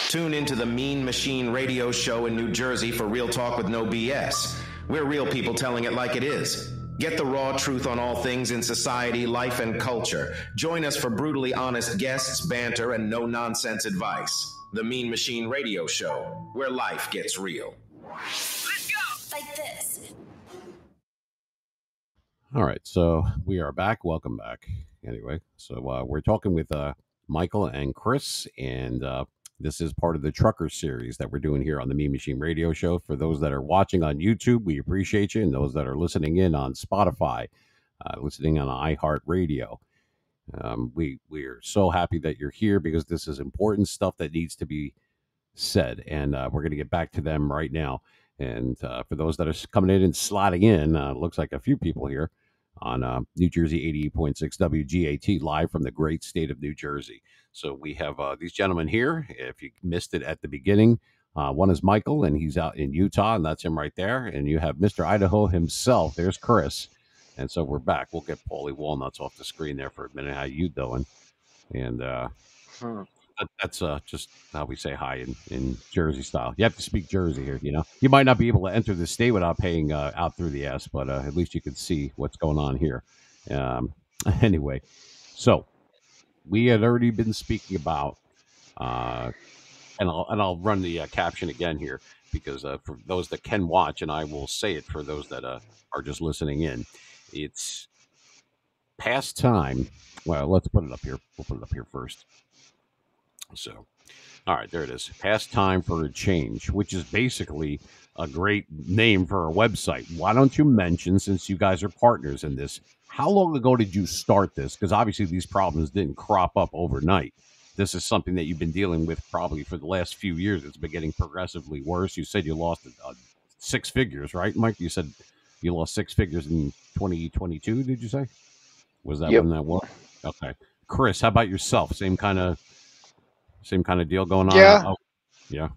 Tune into the Mean Machine radio show in New Jersey for real talk with no BS. We're real people telling it like it is. Get the raw truth on all things in society, life, and culture. Join us for brutally honest guests, banter, and no nonsense advice. The Mean Machine Radio Show, where life gets real. Let's go! Like this. All right, so we are back. Welcome back. Anyway, so uh, we're talking with uh, Michael and Chris, and uh, this is part of the Trucker series that we're doing here on the Mean Machine Radio Show. For those that are watching on YouTube, we appreciate you, and those that are listening in on Spotify, uh, listening on iHeartRadio. Um, we we are so happy that you're here because this is important stuff that needs to be said, and uh, we're going to get back to them right now. And uh, for those that are coming in and slotting in, uh, looks like a few people here on uh, New Jersey 88.6 WGAT live from the great state of New Jersey. So we have uh, these gentlemen here. If you missed it at the beginning, uh, one is Michael, and he's out in Utah, and that's him right there. And you have Mr. Idaho himself. There's Chris. And so we're back. We'll get Paulie Walnuts off the screen there for a minute. How you doing? And uh, Hmm. That, that's uh, just how we say hi in, in Jersey style. You have to speak Jersey here. You know, you might not be able to enter the state without paying uh, out through the S, but uh, at least you can see what's going on here. Um, anyway, so we had already been speaking about, uh, and I'll and I'll run the uh, caption again here because uh, for those that can watch, and I will say it for those that uh, are just listening in, it's past time. Well, let's put it up here. We'll put it up here first. So, all right, there it is. Past time for a change, which is basically a great name for a website. Why don't you mention, since you guys are partners in this, how long ago did you start this? Because obviously these problems didn't crop up overnight. This is something that you've been dealing with probably for the last few years. It's been getting progressively worse. You said you lost uh, six figures, right, Mike? You said you lost six figures in 2022, did you say? Was that Yep. when that was? Okay. Chris, how about yourself? Same kind of Same kind of deal going on. Yeah. Oh, yeah.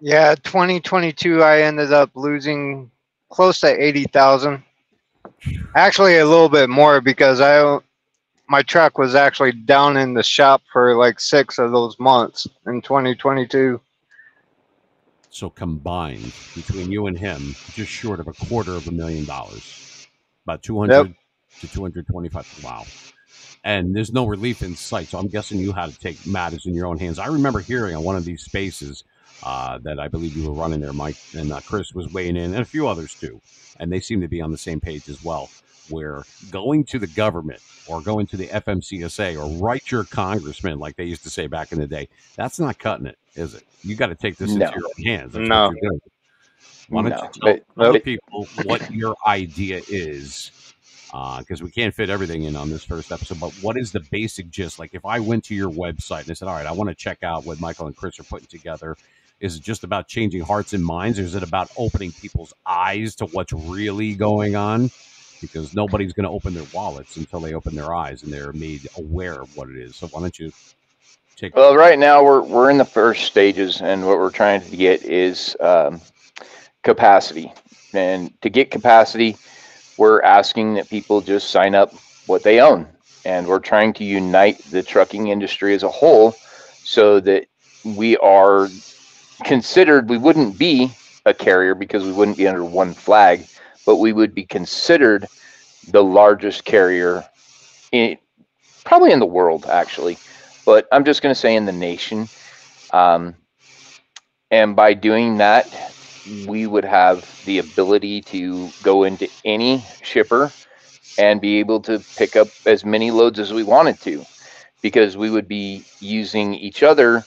Yeah, 2022, I ended up losing close to 80,000. Actually, a little bit more because I my truck was actually down in the shop for like six of those months in 2022. So combined between you and him, just short of a quarter of a million dollars, about two hundred to two hundred twenty-five. Wow. And there's no relief in sight. So I'm guessing you had to take matters in your own hands. I remember hearing on one of these spaces uh, that I believe you were running there, Mike, and uh, Chris was weighing in, and a few others too. And they seem to be on the same page as well. Where going to the government or going to the FMCSA or write your congressman, like they used to say back in the day, that's not cutting it, is it? You got to take this No. into your own hands. That's No. what you're doing. Why don't No, you tell, but- but- people what your idea is? Because we can't fit everything in on this first episode, but what is the basic gist? Like, if I went to your website and I said, "All right, I want to check out what Michael and Chris are putting together," is it just about changing hearts and minds, or is it about opening people's eyes to what's really going on? Because nobody's going to open their wallets until they open their eyes and they're made aware of what it is. So why don't you take? Well, right now we're we're in the first stages, and what we're trying to get is um, capacity. And to get capacity, we're asking that people just sign up what they own, and we're trying to unite the trucking industry as a whole, so that we are considered. We wouldn't be a carrier because we wouldn't be under one flag, but we would be considered the largest carrier in probably in the world actually but I'm just going to say in the nation. Um, and by doing that, we would have the ability to go into any shipper and be able to pick up as many loads as we wanted to because we would be using each other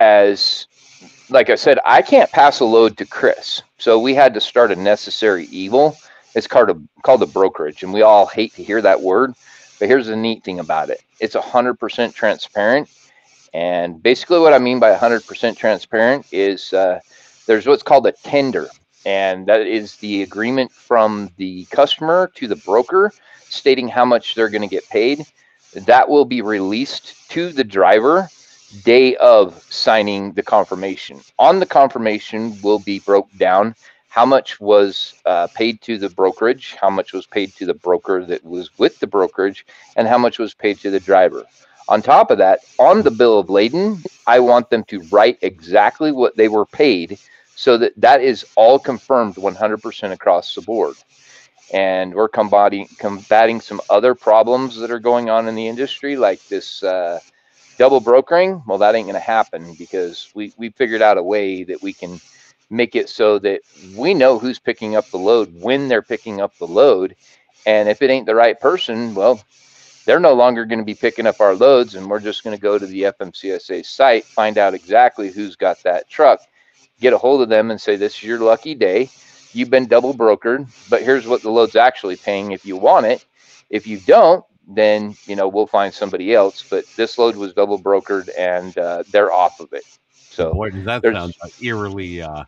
as like I said, I can't pass a load to Chris. So we had to start a necessary evil. It's called a called a brokerage, and we all hate to hear that word. But here's the neat thing about it: it's hundred percent transparent. And basically, what I mean by hundred percent transparent is uh, there's what's called a tender, and that is the agreement from the customer to the broker, stating how much they're going to get paid. That will be released to the driver day of signing the confirmation. On the confirmation will be broke down how much was uh, paid to the brokerage, how much was paid to the broker that was with the brokerage, and how much was paid to the driver. On top of that, on the bill of lading, I want them to write exactly what they were paid so that that is all confirmed 100% across the board. And we're combating combating some other problems that are going on in the industry, like this uh, double brokering. Well, that ain't going to happen because we we figured out a way that we can make it so that we know who's picking up the load when they're picking up the load, and if it ain't the right person, well, they're no longer going to be picking up our loads, and we're just going to go to the FMCSA site, find out exactly who's got that truck, get a hold of them, and say, "This is your lucky day. You've been double brokered, but here's what the load's actually paying if you want it. If you don't, then you know we'll find somebody else. But this load was double brokered, and uh, they're off of it. So Boy, does that there's- sound uh, eerily uh,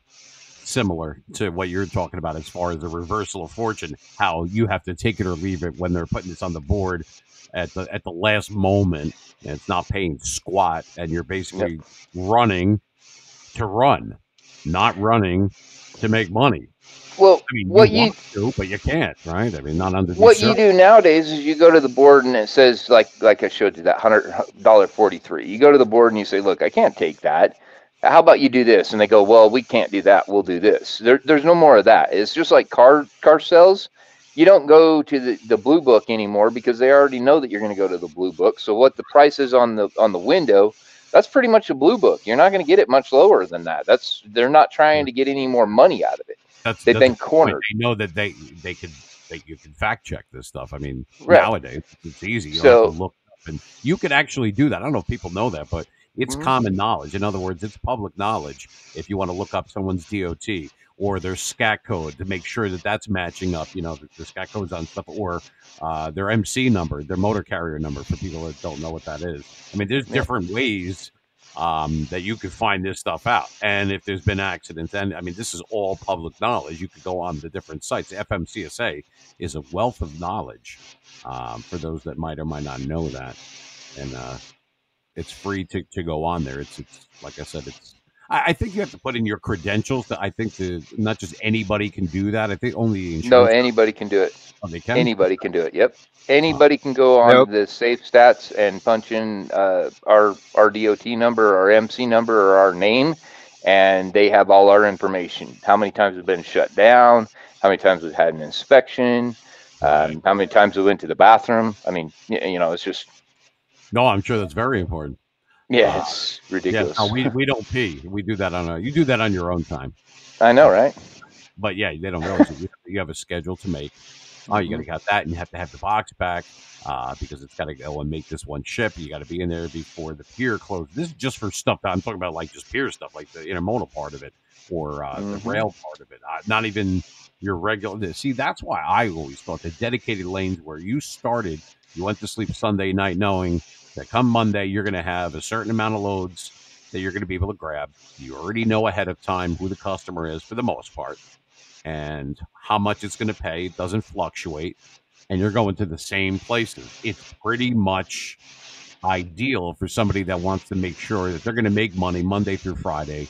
similar to what you're talking about as far as the reversal of fortune. How you have to take it or leave it when they're putting this on the board at the at the last moment, and it's not paying squat, and you're basically running to run, not running to make money. well, I mean, what you, you want to, but you can't, right? I mean, not under what you do nowadays is you go to the board and it says like like I showed you that hundred dollar forty three. You go to the board and you say, look, I can't take that. How about you do this? And they go, well, we can't do that. We'll do this. There, there's no more of that. It's just like car car sales. You don't go to the, the blue book anymore because they already know that you're going to go to the blue book. So what the price is on the on the window, that's pretty much a blue book. You're not going to get it much lower than that. That's they're not trying to get any more money out of it. That's, They've that's been the cornered. They know that they they could they you can fact check this stuff. I mean, Right. nowadays it's easy. You don't have to So- look up, and you can actually do that. I don't know if people know that, but it's Mhm. common knowledge. In other words, it's public knowledge. If you want to look up someone's DOT or their SCAC code to make sure that that's matching up, you know, the, the SCAC codes on stuff, or uh, their MC number, their motor carrier number for people that don't know what that is. I mean, there's Yeah. different ways um, that you could find this stuff out. And if there's been accidents, and I mean, this is all public knowledge. You could go on the different sites. FMCSA is a wealth of knowledge um, for those that might or might not know that. And uh, it's free to, to go on there. It's it's like I said, it's I, I think you have to put in your credentials. That I think the not just anybody can do that. I think only no anybody can do it. Oh, they can. Anybody can do it. Yep. Anybody can go on Nope. the safe stats and punch in uh, our our DOT number, our MC number, or our name, and they have all our information. How many times we've been shut down? How many times we've had an inspection? Um, how many times we went to the bathroom? I mean, you know, it's just No, I'm sure that's very important. yeah, Uh, it's Yeah, ridiculous. no, we we don't pee. We do that on a. You do that on your own time. I know, right? But yeah, they don't realize it. You, you have a schedule to make. Oh, you got to got that, and you have to have the box back uh, because it's got to go and make this one ship. You got to be in there before the pier closes. This is just for stuff. That I'm talking about like just pier stuff, like the intermodal part of it or uh, Mhm. the rail part of it. Uh, not even your regular. See, that's why I always thought the dedicated lanes where you started, you went to sleep Sunday night knowing that come Monday you're going to have a certain amount of loads that you're going to be able to grab. You already know ahead of time who the customer is for the most part and how much it's going to pay. It doesn't fluctuate, and you're going to the same places. It's pretty much ideal for somebody that wants to make sure that they're going to make money Monday through Friday,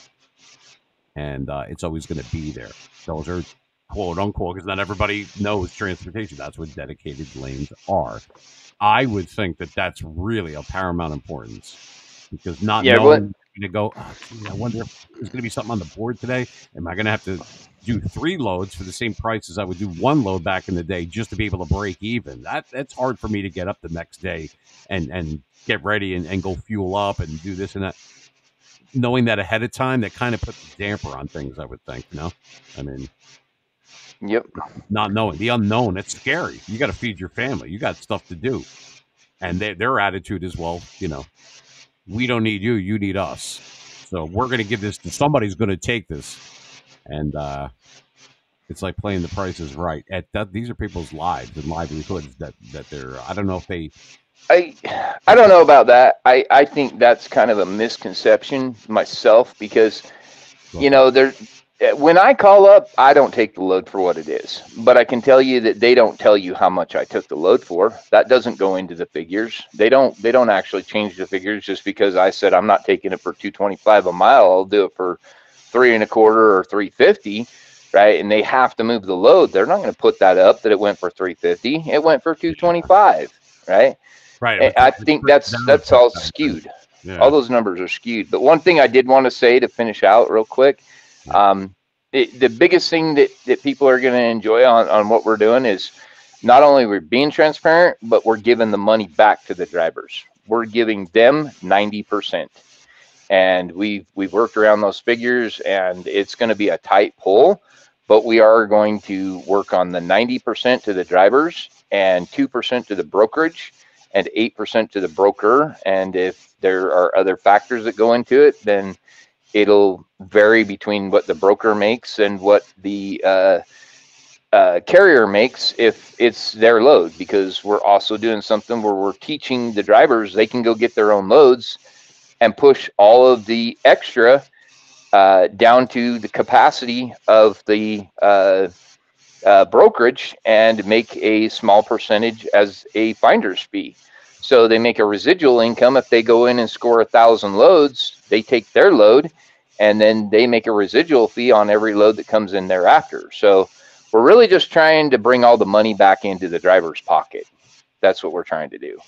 and uh, it's always going to be there. Those are quote unquote because not everybody knows transportation. That's what dedicated lanes are. I would think that that's really of paramount importance because not Yeah, knowing to go. Oh, gee, I wonder if there's going to be something on the board today. Am I going to have to do three loads for the same price as I would do one load back in the day just to be able to break even? That that's hard for me to get up the next day and and get ready and, and go fuel up and do this and that. Knowing that ahead of time, that kind of puts a damper on things. I would think. You know, I mean, Yep. not knowing the unknown, it's scary. You got to feed your family. You got stuff to do, and they, their attitude is, well, you know, we don't need you, you need us. So we're going to give this to somebody's going to take this, and uh, it's like playing the prices Right. At that, these are people's lives and livelihoods that that they're. I don't know if they. I I don't know about that. I I think that's kind of a misconception myself because you know there Uh, when I call up, I don't take the load for what it is, but I can tell you that they don't tell you how much I took the load for. That doesn't go into the figures. They don't they don't actually change the figures just because I said I'm not taking it for 225 a mile. I'll do it for three and a quarter or 350, right? And they have to move the load. They're not going to put that up that it went for 350. It went for 225, right? Right. I I think that's that's all skewed. Yeah. All those numbers are skewed. But one thing I did want to say to finish out real quick, um, it, the biggest thing that, that people are going to enjoy on, on what we're doing is not only we're being transparent, but we're giving the money back to the drivers. We're giving them 90%. And we've, we've worked around those figures and it's going to be a tight pull, but we are going to work on the 90% to the drivers and 2% to the brokerage and 8% to the broker. And if there are other factors that go into it, then it'll vary between what the broker makes and what the uh, uh, carrier makes if it's their load, because we're also doing something where we're teaching the drivers they can go get their own loads and push all of the extra uh, down to the capacity of the uh, uh, brokerage and make a small percentage as a finder's fee. So they make a residual income if they go in and score a thousand loads, they take their load and then they make a residual fee on every load that comes in thereafter. So we're really just trying to bring all the money back into the driver's pocket. That's what we're trying to do.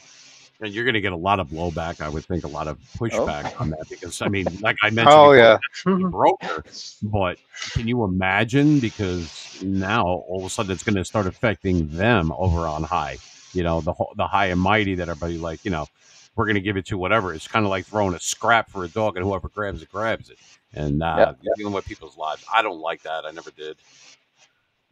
And you're going to get a lot of blowback, I would think, a lot of pushback Oh. on that because, I mean, like I mentioned, Oh yeah. broker. But can you imagine? Because now all of a sudden it's going to start affecting them over on high. You know, the the high and mighty that everybody like. You know, we're going to give it to whatever. It's kind of like throwing a scrap for a dog, and whoever grabs it grabs it. And uh, Yep, dealing with people's lives, I don't like that. I never did.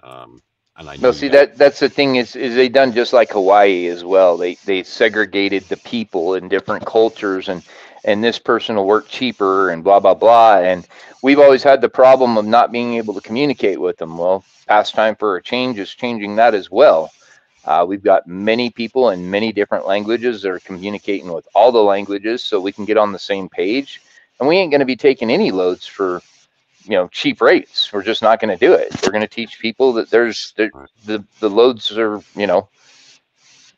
Um, and I No, see that that's the thing is is they done just like Hawaii as well. They they segregated the people in different cultures and and this person will work cheaper and blah blah blah. And we've always had the problem of not being able to communicate with them. Well, past time for a change is changing that as well. Uh, we've got many people in many different languages that are communicating with all the languages, so we can get on the same page. And we ain't going to be taking any loads for you know cheap rates we're just not going to do it we're going to teach people that there's there, the the loads are you know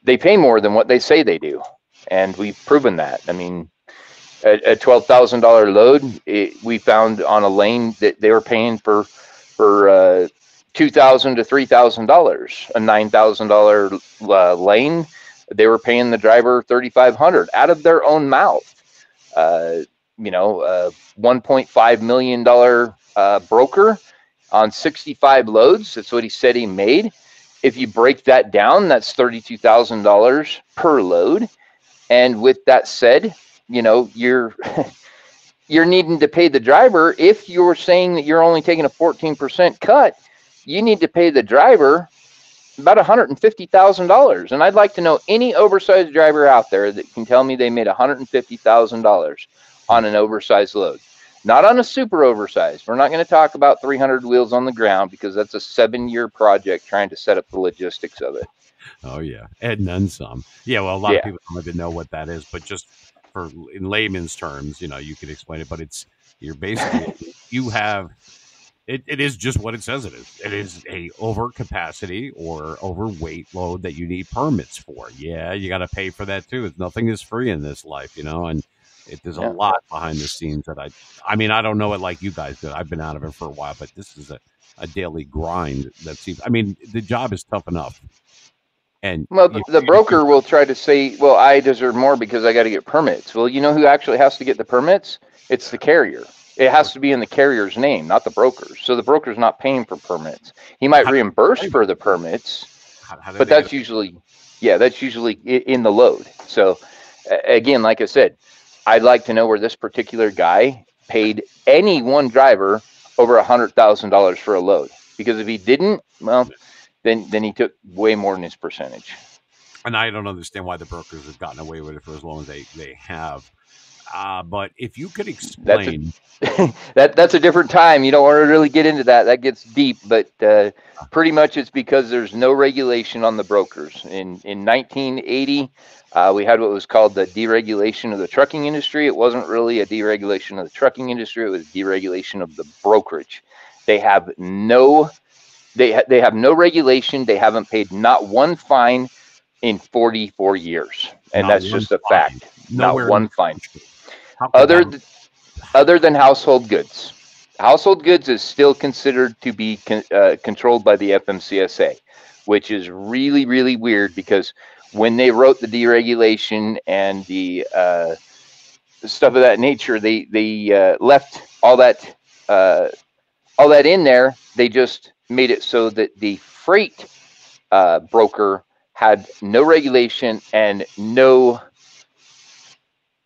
they pay more than what they say they do and we've proven that i mean a, a twelve thousand dollar load. It, we found on a lane that they were paying for for uh, two thousand to three thousand dollars. A nine thousand dollar uh, lane, they were paying the driver thirty five hundred out of their own mouth. Uh, you know, uh, one point five million dollar uh, broker on sixty five loads. That's what he said he made. If you break that down, that's thirty two thousand dollars per load. And with that said, you know, you're you're needing to pay the driver if you're saying that you're only taking a 14% cut you need to pay the driver about $150,000 and I'd like to know any oversized driver out there that can tell me they made $150,000 on an oversized load not on a super oversized we're not going to talk about 300 wheels on the ground because that's a 7 year project trying to set up the logistics of it Oh yeah, and then some. Yeah, well, a lot Yeah. of people don't even know what that is, but just for in layman's terms, you know, you can explain it. But it's you're basically you have it, it is just what it says it is. It is a overcapacity or overweight load that you need permits for. Yeah, you got to pay for that too. Nothing is free in this life, you know, and it, there's Yeah. a lot behind the scenes that I. I mean, I don't know it like you guys do. I've been out of it for a while, but this is a a daily grind that seems. I mean, the job is tough enough. And Well, you- the broker will try to say, well, I deserve more because I got to get permits. Well, you know who actually has to get the permits? It's the carrier. It has to be in the carrier's name, not the broker's. So the broker's not paying for permits. He might How- reimburse for the permits, how, how but that's usually, yeah, that's usually in the load. So again, like I said, I'd like to know where this particular guy paid any one driver over a hundred thousand dollars for a load. Because if he didn't, well, then then he took way more than his percentage. and I don't understand why the brokers have gotten away with it for as long as they they have. Uh, but if you could That's a- explain, that that's a different time. You don't want to really get into that. That gets deep, but uh, pretty much it's because there's no regulation on the brokers. In in 1980, uh, we had what was called the deregulation of the trucking industry. It wasn't really a deregulation of the trucking industry. It was deregulation of the brokerage. They have no they ha- they have no regulation. They haven't paid not one fine in 44 years, and Not that's just a fine. fact. nowhere Not one fine country. How could other th- other than household goods. Household goods is still considered to be con- uh, controlled by the FMCSA, which is really really weird because when they wrote the deregulation and the uh, stuff of that nature, they they uh, left all that uh, all that in there. They just made it so that the freight uh, broker had no regulation and no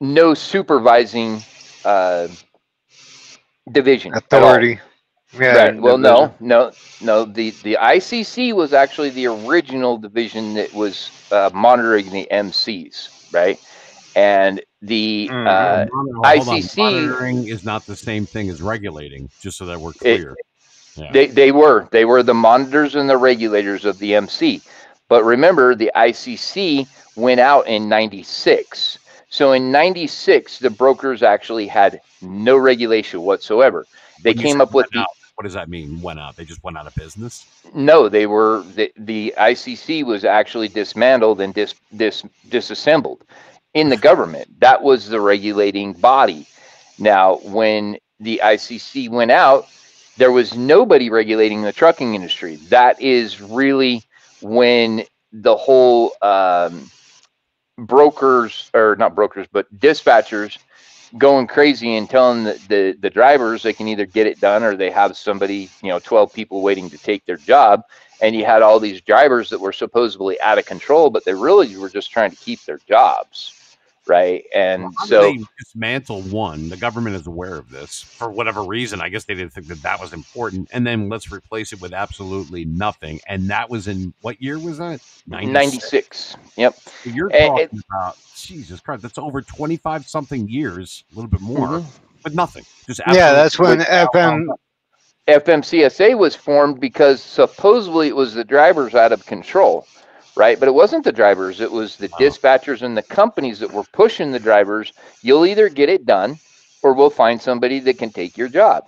no supervising uh, division. Authority. Yeah. Right. Well, division. no, no, no. The the ICC was actually the original division that was uh, monitoring the MCs, right? And the Mhm. uh, on, ICC monitoring is not the same thing as regulating. Just so that we're clear. Yeah. They they were they were the monitors and the regulators of the MC. But remember, the ICC went out in '96. So in '96, the brokers actually had no regulation whatsoever. They came up with out, what does that mean? Went out? They just went out of business. no. They were the, the ICC was actually dismantled and dis, dis disassembled in the government. That was the regulating body. Now, when the ICC went out, there was nobody regulating the trucking industry. That is really when the whole um, brokers, or not brokers, but dispatchers going crazy and telling the, the, the drivers they can either get it done or they have somebody, you know, 12 people waiting to take their job. And you had all these drivers that were supposedly out of control, but they really were just trying to keep their jobs. Right. And How do so. they dismantle one. The government is aware of this for whatever reason. I guess they didn't think that that was important. And then let's replace it with absolutely nothing. And that was in what year was that? 96. Yep. So You're talking it- about Jesus Christ. That's over twenty five something years, a little bit more, Mhm. but nothing. Just Yeah, that's when FM. FMCSA was formed because supposedly it was the drivers out of control, right? But it wasn't the drivers, it was the Wow. dispatchers and the companies that were pushing the drivers. You'll either get it done or we'll find somebody that can take your job.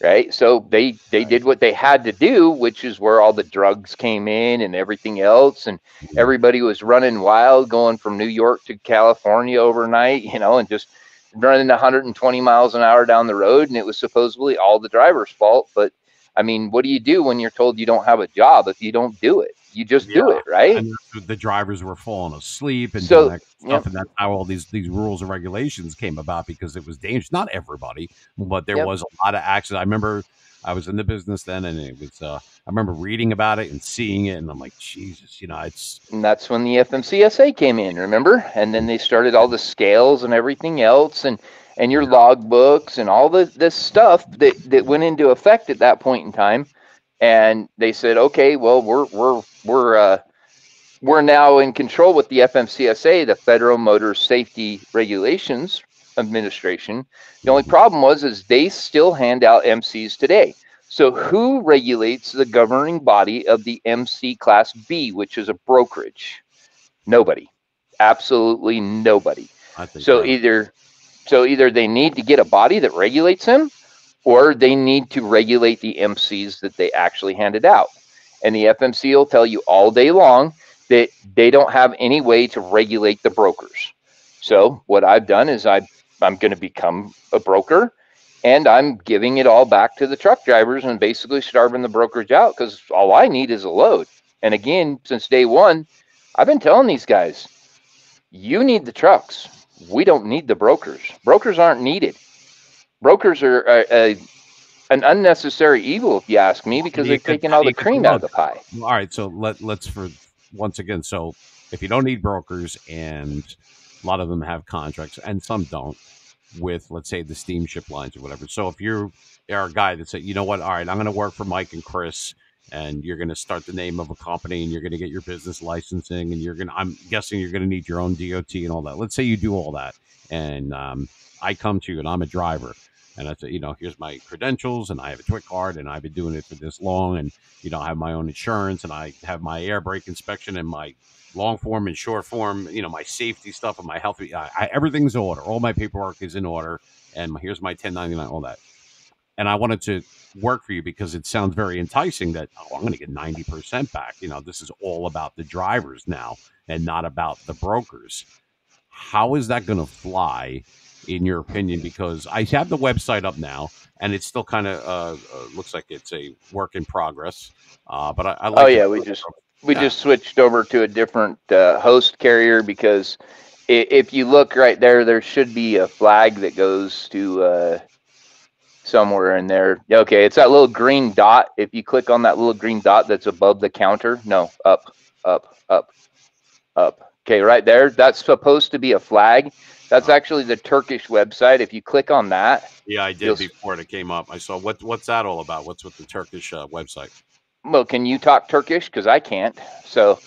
Right. So they they did what they had to do, which is where all the drugs came in and everything else. And mm-hmm. everybody was running wild going from New York to California overnight, you know, and just running 120 miles an hour down the road, and it was supposedly all the driver's fault. But I mean, what do you do when you're told you don't have a job if you don't do it? You just do it, right? And the drivers were falling asleep and So, doing that stuff, yep. and that's how all these these rules and regulations came about because it was dangerous. Not everybody, but there Yep. was a lot of accidents. I remember I was in the business then, and it was. Uh, I remember reading about it and seeing it, and I'm like, Jesus, you know, it's And that's when the FMCSA came in, remember? And then they started all the scales and everything else and and your log books and all the this stuff that that went into effect at that point in time. And they said, "Okay, well, we're we're we're uh we're now in control with the FMCSA, the Federal Motor Safety Regulations Administration. The only problem was is they still hand out MCs today. So who regulates the governing body of the MC Class B, which is a brokerage? Nobody. Absolutely nobody. So that- either so either they need to get a body that regulates them or they need to regulate the MCs that they actually handed out. And the FMC will tell you all day long that they don't have any way to regulate the brokers. So what I've done is I I'm going to become a broker and I'm giving it all back to the truck drivers and basically starving the brokerage out cuz all I need is a load. And again, since day 1, I've been telling these guys, you need the trucks. We don't need the brokers. Brokers aren't needed. Brokers are a, a, an unnecessary evil, if you ask me, because you they've could- taken all the cream out of the pie. All right, so let let's for once again. So if you don't need brokers, and a lot of them have contracts, and some don't, with let's say the steamship lines or whatever. So if you're are a guy that said, you know what, all right, I'm going to work for Mike and Chris, and you're going to start the name of a company, and you're going to get your business licensing, and you're going to, I'm guessing you're going to need your own DOT and all that. Let's say you do all that, and um, I come to you, and I'm a driver. And I say, you know, here's my credentials, and I have a TWIC card, and I've been doing it for this long, and you know, I have my own insurance and I have my air brake inspection and my long form and short form, you know, my safety stuff and my health. I, I, everything's in order. All my paperwork is in order. And here's my 1099, all that. And I wanted to work for you because it sounds very enticing that, oh, I'm going to get 90% back. You know, this is all about the drivers now and not about the brokers. How is that going to fly? In your opinion, because I have the website up now, and it's still kind of uh, uh, looks like it's a work in progress. Uh, but I, I like Oh yeah, we just we Yeah. just switched over to a different uh, host carrier because if you look right there, there should be a flag that goes to uh, somewhere in there. Okay, it's that little green dot. If you click on that little green dot that's above the counter, no, up, up, up, up. Okay, right there. That's supposed to be a flag. That's actually the Turkish website. If you click on that, Yeah, I did before it came up. I saw what what's that all about? What's with the Turkish uh, website? well, can you talk Turkish? Because I can't. So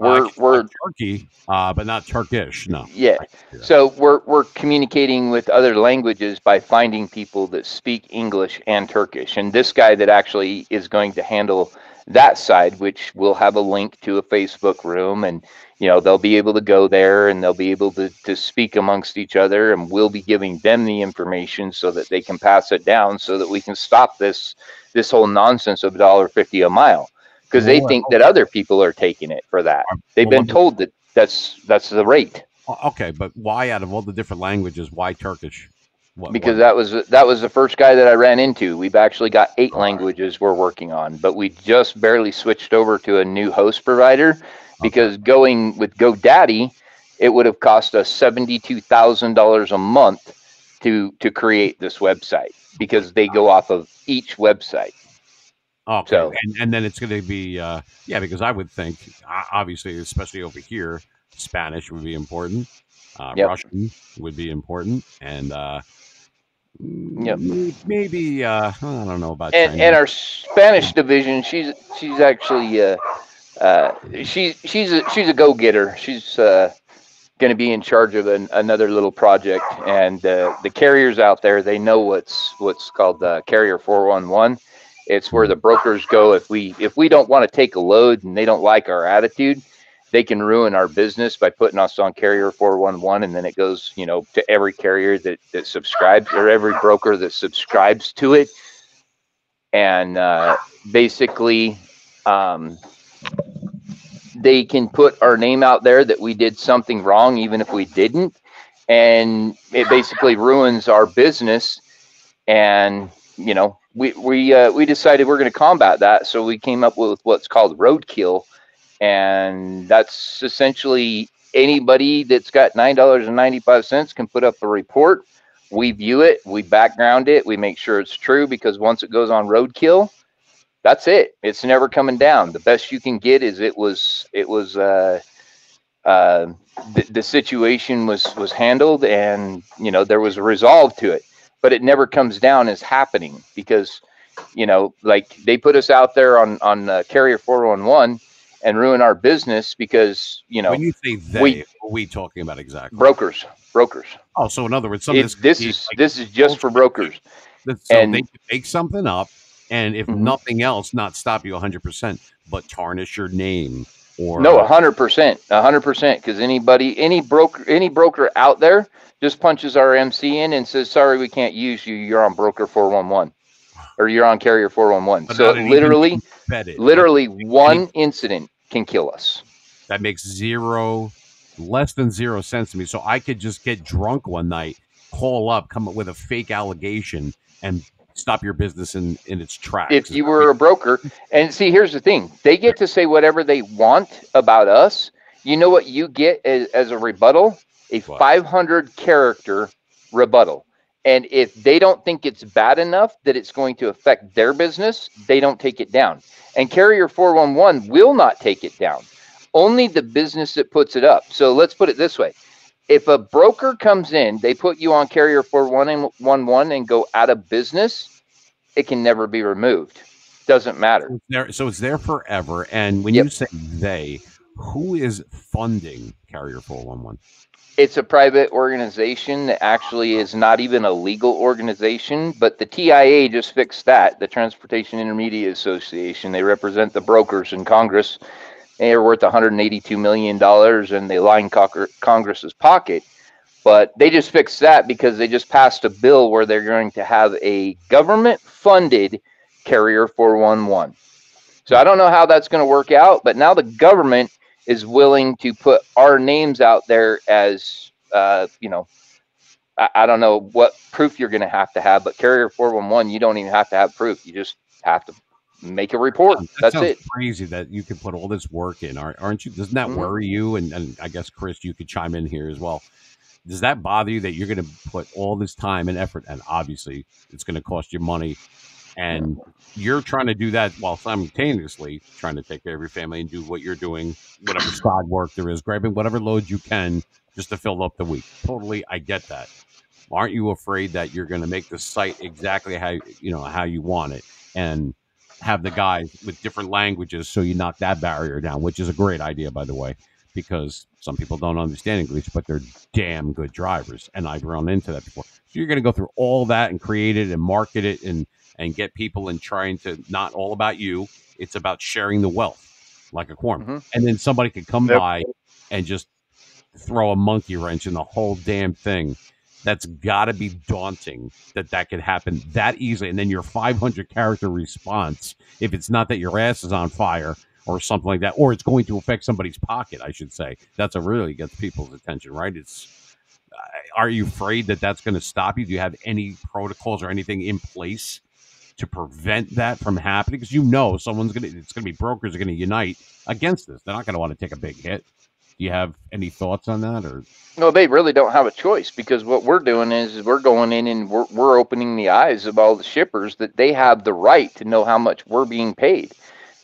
we're we're Turkey, uh, but not Turkish. No. yeah. I can do that. So we're we're communicating with other languages by finding people that speak English and Turkish. And this guy that actually is going to handle that side, which will have a link to a Facebook room and you know they'll be able to go there and they'll be able to, to speak amongst each other and we'll be giving them the information so that they can pass it down so that we can stop this this whole nonsense of $1.50 a mile because they think that other people are taking it for that they've been told that that's that's the rate Okay, but why out of all the different languages, why Turkish? What, because what- that was that was the first guy that I ran into. We've actually got eight languages we're working on, but we just barely switched over to a new host provider because going with GoDaddy, it would have cost us seventy-two thousand dollars a month to to create this website because they go off of each website. Okay, So- and, and then it's going to be uh, yeah, because I would think obviously, especially over here, Spanish would be important. Uh, Yep. Russian would be important, and uh, Yep. maybe uh, I don't know about and Chinese. and our Spanish division, she's she's actually uh, uh, she's she's a, she's a go getter. She's uh, going to be in charge of an, another little project, and uh, the carriers out there they know what's what's called uh, carrier four one one. It's where the brokers go if we if we don't want to take a load and they don't like our attitude. They can ruin our business by putting us on carrier 411 and then it goes, you know, to every carrier that, that subscribes or every broker that subscribes to it and uh, basically um, they can put our name out there that we did something wrong even if we didn't and it basically ruins our business. And you know, we we uh, we decided we're going to combat that, so we came up with what's called roadkill, and that's essentially anybody that's got nine dollars and ninety five cents can put up a report. We view it, we background it, we make sure it's true because once it goes on roadkill, that's it. It's never coming down. The best you can get is it was it was uh, uh, the, the situation was was handled and you know there was a resolve to it, but it never comes down as happening because you know like they put us out there on on uh, carrier 411 and ruin our business because you know when you say they, we- we talking about exactly? brokers brokers. Oh, so in other words, some of this this is this is just for brokers. so and- they make something up, and if Mhm. nothing else, not stop you hundred percent, but tarnish your name or No, a hundred percent, a hundred percent. Because anybody, any broker, any broker out there just punches our MC in and says, "Sorry, we can't use you. You're on broker four one one, or you're on carrier four one one." So literally, literally one incident can kill us. that makes zero, less than zero sense to me. So I could just get drunk one night, call up, come up with a fake allegation, and stop your business in in its tracks. If you were a broker, and see, here's the thing: they get to say whatever they want about us. You know what you get as, as a rebuttal? A What? 500 character rebuttal. And if they don't think it's bad enough that it's going to affect their business, they don't take it down. And Carrier 411 will not take it down. Only the business that puts it up. So let's put it this way. If a broker comes in, they put you on Carrier 411 and go out of business, it can never be removed. Doesn't matter. It's there, so it's there forever. And when Yep. you say they, who is funding Carrier Four One One? It's a private organization that actually is not even a legal organization, but the TIA just fixed that. The Transportation Intermediate Association. They represent the brokers in Congress. They are worth 182 million dollars, and they line Congress's pocket. But they just fixed that because they just passed a bill where they're going to have a government-funded Carrier 411. So I don't know how that's going to work out, but now the government is willing to put our names out there as uh, you know I don't know what proof you're going to have to have but carrier 411 you don't even have to have proof you just have to make a report That that's it Crazy that you can put all this work in, aren't aren't you? Doesn't that Mhm. worry you? And, and I guess Chris, you could chime in here as well. Does that bother you that you're going to put all this time and effort, and obviously it's going to cost you money, and you're trying to do that while simultaneously trying to take care of your family and do what you're doing, whatever side work there is, grabbing whatever load you can just to fill up the week. Totally, I get that. Aren't you afraid that you're going to make the site exactly how you know how you want it, and have the guys with different languages so you knock that barrier down, which is a great idea, by the way, because some people don't understand English, but they're damn good drivers. And I've run into that before. So you're going to go through all that and create it and market it and, and get people and trying to not all about you. It's about sharing the wealth like a corn. Mhm. And then somebody could come Yep. by and just throw a monkey wrench in the whole damn thing. That's got to be daunting that that could happen that easily. And then your 500 character response, if it's not that your ass is on fire or something like that, or it's going to affect somebody's pocket, I should say. That's a really gets people's attention, right? It's uh, are you afraid that that's going to stop you? Do you have any protocols or anything in place to prevent that from happening? Because you know someone's going to, it's going to be brokers are going to unite against this. They're not going to want to take a big hit. Do you have any thoughts on that, or no they really don't have a choice because what we're doing is, is we're going in and we're, we're opening the eyes of all the shippers that they have the right to know how much we're being paid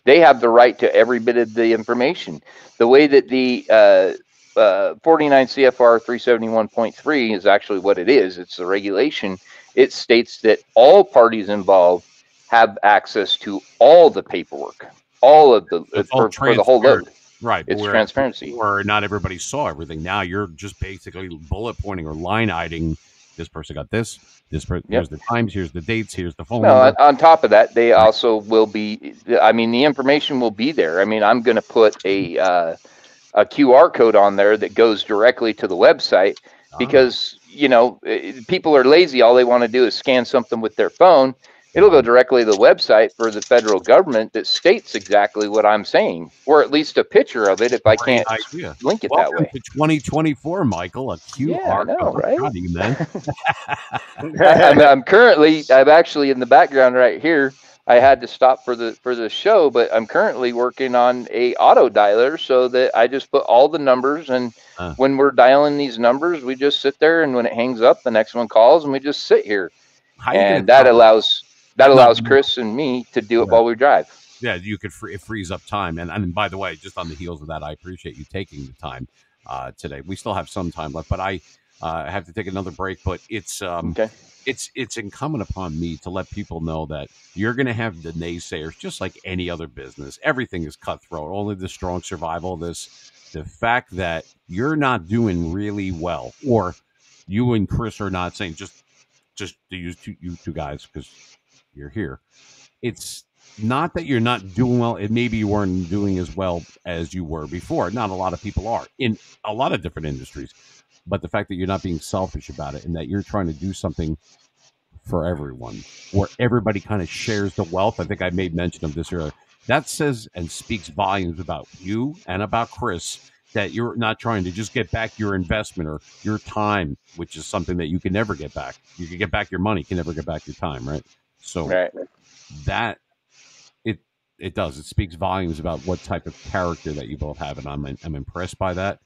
they have the right to every bit of the information the way that the uh, uh, 49 CFR 371.3 is actually what it is. It's the regulation. It states that all parties involved have access to all the paperwork, all of the It's all for, for the whole load. Right? It's where- transparency. Or not everybody saw everything. Now you're just basically bullet pointing or line iting. This person got this. This person. Here's the times. Here's the dates. Here's the phone No, number. on, on top of that, they also will be. I mean, the information will be there. I mean, I'm going to put a uh, a QR code on there that goes directly to the website Ah. because you know eh, people are lazy. All they want to do is scan something with their phone. It'll go directly to the website for the federal government that states exactly what I'm saying, or at least a picture of it if I can't idea. link it Welcome that way. to 2024, Michael. A QR Yeah, I know, right? You, man. I, I'm, I'm currently, I'm actually in the background right here. I had to stop for the for the show, but I'm currently working on a auto dialer so that I just put all the numbers and Uh. when we're dialing these numbers, we just sit there and when it hangs up, the next one calls and we just sit here. And that allows that allows no. Chris and me to do it Yeah. while we drive. yeah, you could free, it frees up time. And and by the way, just on the heels of that, I appreciate you taking the time uh, today. We still have some time left, but I uh, have to take another break. But it's um, Okay. it's it's incumbent upon me to let people know that you're going to have the naysayers, just like any other business. Everything is cutthroat. Only the strong survival. This the fact that you're not doing really well, or you and Chris are not saying just just to use two, you two guys because you're here. It's not that you're not doing well. It maybe you weren't doing as well as you were before. Not a lot of people are in a lot of different industries, but the fact that you're not being selfish about it and that you're trying to do something for everyone, where everybody kind of shares the wealth. I think I made mention of this earlier. That says and speaks volumes about you and about Chris that you're not trying to just get back your investment or your time, which is something that you can never get back. You can get back your money, can never get back your time, right? So Right. that it it does. It speaks volumes about what type of character that you both have, and I'm I'm impressed by that.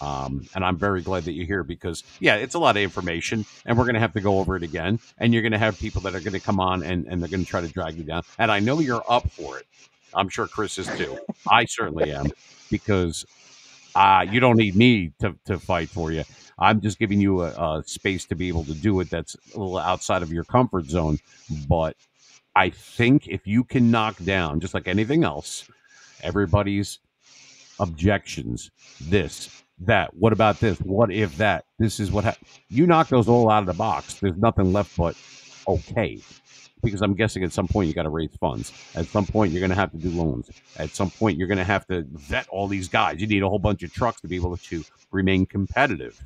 Um, and I'm very glad that you're here because yeah, it's a lot of information, and we're gonna have to go over it again. And you're gonna have people that are gonna come on and and they're gonna try to drag you down. And I know you're up for it. I'm sure Chris is too. I certainly am because uh, you don't need me to, to fight for you. I'm just giving you a, a space to be able to do it that's a little outside of your comfort zone. But I think if you can knock down, just like anything else, everybody's objections, this, that, what about this, what if that, this is what hap you knock those all out of the box. There's nothing left but okay. Because I'm guessing at some point you got to raise funds. At some point you're going to have to do loans. At some point you're going to have to vet all these guys. You need a whole bunch of trucks to be able to remain competitive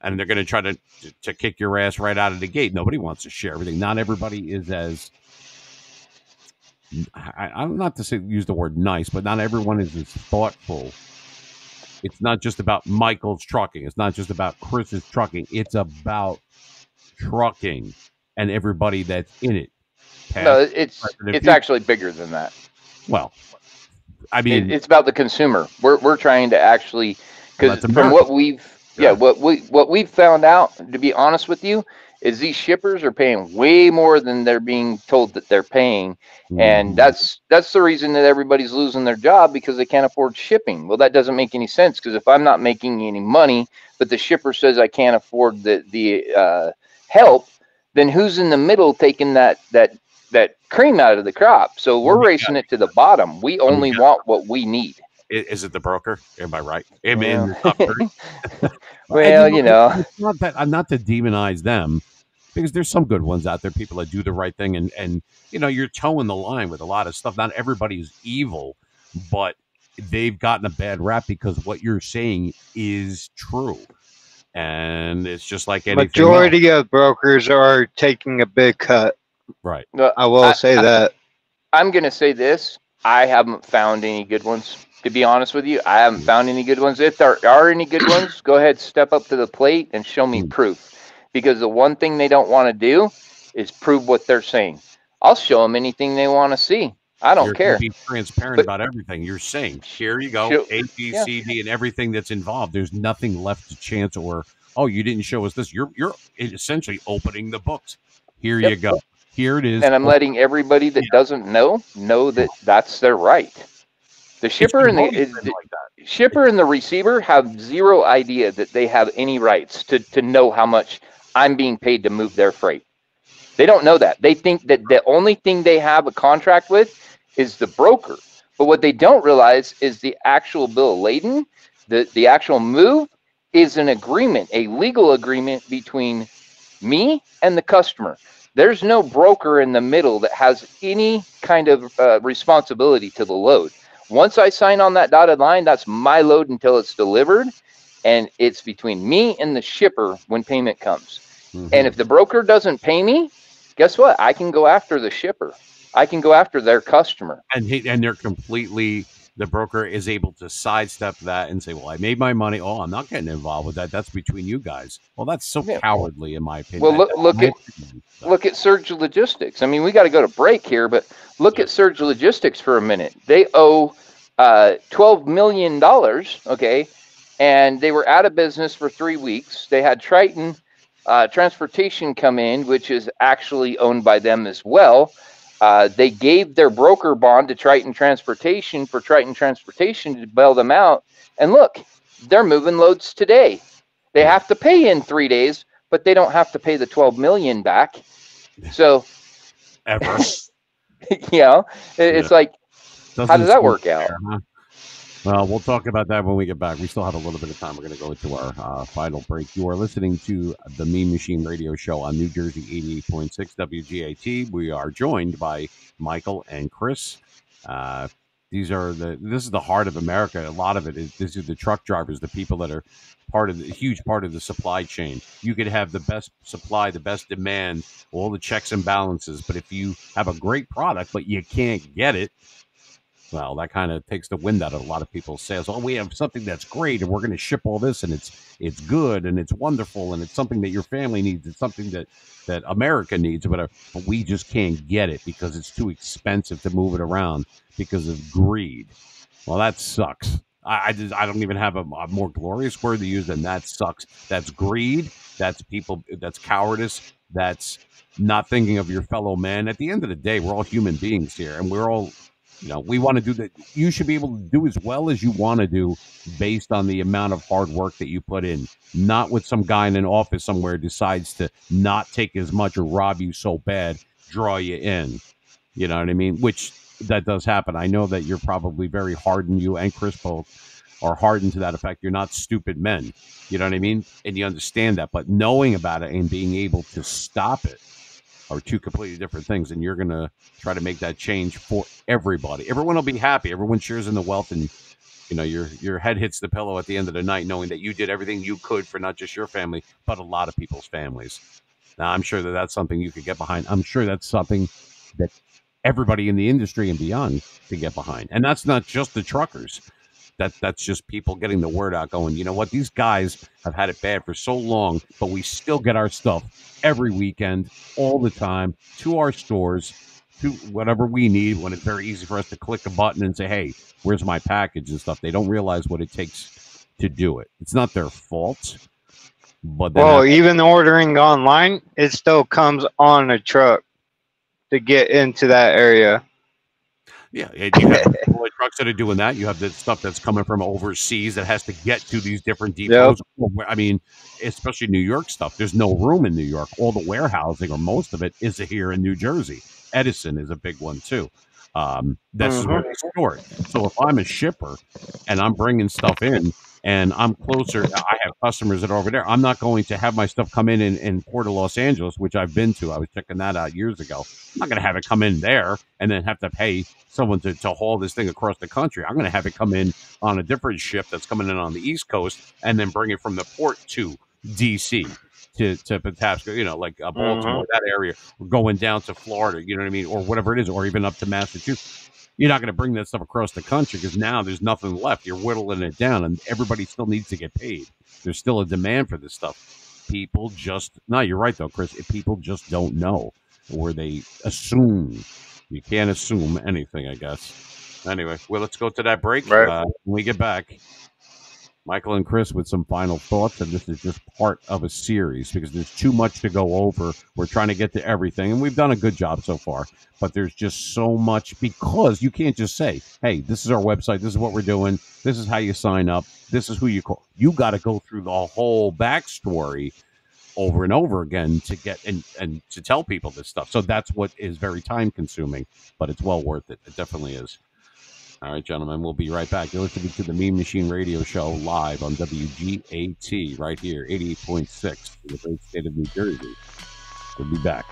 and they're going to try to, to kick your ass right out of the gate. Nobody wants to share everything. Not everybody is as I, I'm not to say use the word nice, but not everyone is as thoughtful. It's not just about Michael's trucking. It's not just about Chris's trucking. It's about trucking and everybody that's in it. Past, No, it's it's future. actually bigger than that. well, I It, mean, it's about the consumer. We're we're trying to actually because from what we've yeah what we what we've found out to be honest with you is these shippers are paying way more than they're being told that they're paying. Mm, and that's that's the reason that everybody's losing their job because they can't afford shipping. Well that doesn't make any sense because if i'm not making any money but the shipper says i can't afford the the uh, help then who's in the middle taking that that that cream out of the crop? So we're we racing it to the bottom. We only want what we need is it the broker? Am I right? Am I in Well, the top 30? well And you know it's not that I'm not to demonize them because there's some good ones out there, people that do the right thing, and and you know you're towing the line with a lot of stuff. Not everybody's evil, but they've gotten a bad rap because what you're saying is true, and it's just like anything. else. Majority of brokers are taking a big cut. right? I will I- say I- that. I'm gonna say this. I haven't found any good ones. To be honest with you, I haven't found any good ones. If there are any good ones, go ahead, step up to the plate and show me Mm. proof. Because the one thing they don't want to do is prove what they're saying. I'll show them anything they want to see. I don't You're care. Be transparent But- about everything. You're saying, here you go, Show- A, B, yeah. C, D, and everything that's involved. There's nothing left to chance or oh, you didn't show us this. You're you're essentially opening the books. Here Yep. you go. Here it is. And I'm letting everybody that doesn't know know that that's their right. The shipper and the, is- the like shipper and the receiver have zero idea that they have any rights to, to know how much I'm being paid to move their freight. They don't know that. They think that the only thing they have a contract with is the broker. But what they don't realize is the actual bill of lading, the, the actual move is an agreement, a legal agreement between me and the customer. There's no broker in the middle that has any kind of uh, responsibility to the load. Once I sign on that dotted line, that's my load until it's delivered. And it's between me and the shipper when payment comes. Mhm. And if the broker doesn't pay me, guess what? I can go after the shipper. I can go after their customer. and he, and they're completely the broker is able to sidestep that and say, "Well, I made my money. Oh, I'm not getting involved with that. That's between you guys." Well, that's so Yeah. cowardly, in my opinion. Well, look- look at- opinion. So, Look at Surge Logistics. I mean, we got to go to break here, but look at Surge Logistics for a minute. They owe uh, $12 million, okay? And they were out of business for three weeks. They had Triton uh, Transportation come in, which is actually owned by them as well. Uh, they gave their broker bond to Triton Transportation for Triton Transportation to bail them out. And look, they're moving loads today. They have to pay in three days, but they don't have to pay the 12 million back. So, ever. you know, it- it's like, how Doesn't does that work out? fair, huh? Well, we'll talk about that when we get back. We still have a little bit of time. We're going to go into our uh, final break. You are listening to the Mean Machine Radio Show on New Jersey 88.6 WGAT. We are joined by Michael and Chris. Uh, these are the this is the heart of America. A lot of it is this is the truck drivers, the people that are part of the huge part of the supply chain. You could have the best supply, the best demand, all the checks and balances, but if you have a great product but you can't get it, well, that kind of takes the wind out of a lot of people's sails. Oh, we have something that's great, and we're going to ship all this, and it's it's good, and it's wonderful, and it's something that your family needs. It's something that that America needs, or whatever. Uh, but we just can't get it because it's too expensive to move it around because of greed. Well, that sucks. I, I just I don't even have a, a more glorious word to use than that sucks. That's greed. That's people. That's cowardice. That's not thinking of your fellow man. At the end of the day, we're all human beings here, and we're all you know, we want to do that. You should be able to do as well as you want to do based on the amount of hard work that you put in, not with some guy in an office somewhere decides to not take as much or rob you so bad, draw you in. You know what I mean? Which that does happen. I know that you're probably very hardened. You and Chris both are hardened to that effect. You're not stupid men. You know what I mean? And you understand that. But knowing about it and being able to stop it are two completely different things. And you're going to try to make that change for everybody. Everyone will be happy. Everyone shares in the wealth and you know your your head hits the pillow at the end of the night knowing that you did everything you could for not just your family but a lot of people's families. Now I'm sure that that's something you could get behind. I'm sure that's something that everybody in the industry and beyond could get behind. And that's not just the truckers. That that's just people getting the word out going, you know what, these guys have had it bad for so long, but we still get our stuff every weekend, all the time, to our stores, to whatever we need when it's very easy for us to click a button and say, Hey, where's my package and stuff. They don't realize what it takes to do it. It's not their fault. But Well, even ordering online, it still comes on a truck to get into that area. Yeah, you have the trucks that are doing that. You have the stuff that's coming from overseas that has to get to these different depots. I mean, especially New York stuff. There's no room in New York. All the warehousing, or most of it, is here in New Jersey. Edison is a big one too. Um, this is where they store it. So if I'm a shipper and I'm bringing stuff in, and I'm closer, I have customers that are over there. I'm not going to have my stuff come in in, in Port of Los Angeles, which I've been to. I was checking that out years ago. I'm not going to have it come in there and then have to pay someone to, to haul this thing across the country. I'm going to have it come in on a different ship that's coming in on the East Coast and then bring it from the port to DC to, to Patapsco, you know, like uh, Baltimore, that area, or going down to Florida, you know what I mean, or whatever it is, or even up to Massachusetts. You're not going to bring that stuff across the country because now there's nothing left. You're whittling it down, and everybody still needs to get paid. There's still a demand for this stuff. People just no, you're right though, Chris. If People just don't know, or they assume. You can't assume anything, I guess. Anyway, well, let's go to that break. Right. Uh, when we get back, Michael and Chris with some final thoughts, and this is just part of a series because there's too much to go over. We're trying to get to everything, and we've done a good job so far, but there's just so much because you can't just say, "Hey, this is our website. This is what we're doing. This is how you sign up. This is who you call." You got to go through the whole backstory over and over again to get and and to tell people this stuff. So that's what is very time consuming, but it's well worth it. It definitely is. All right, gentlemen, we'll be right back. You're listening to the Mean Machine Radio Show live on WGAT right here, 88.6 in the great state of New Jersey. We'll be back.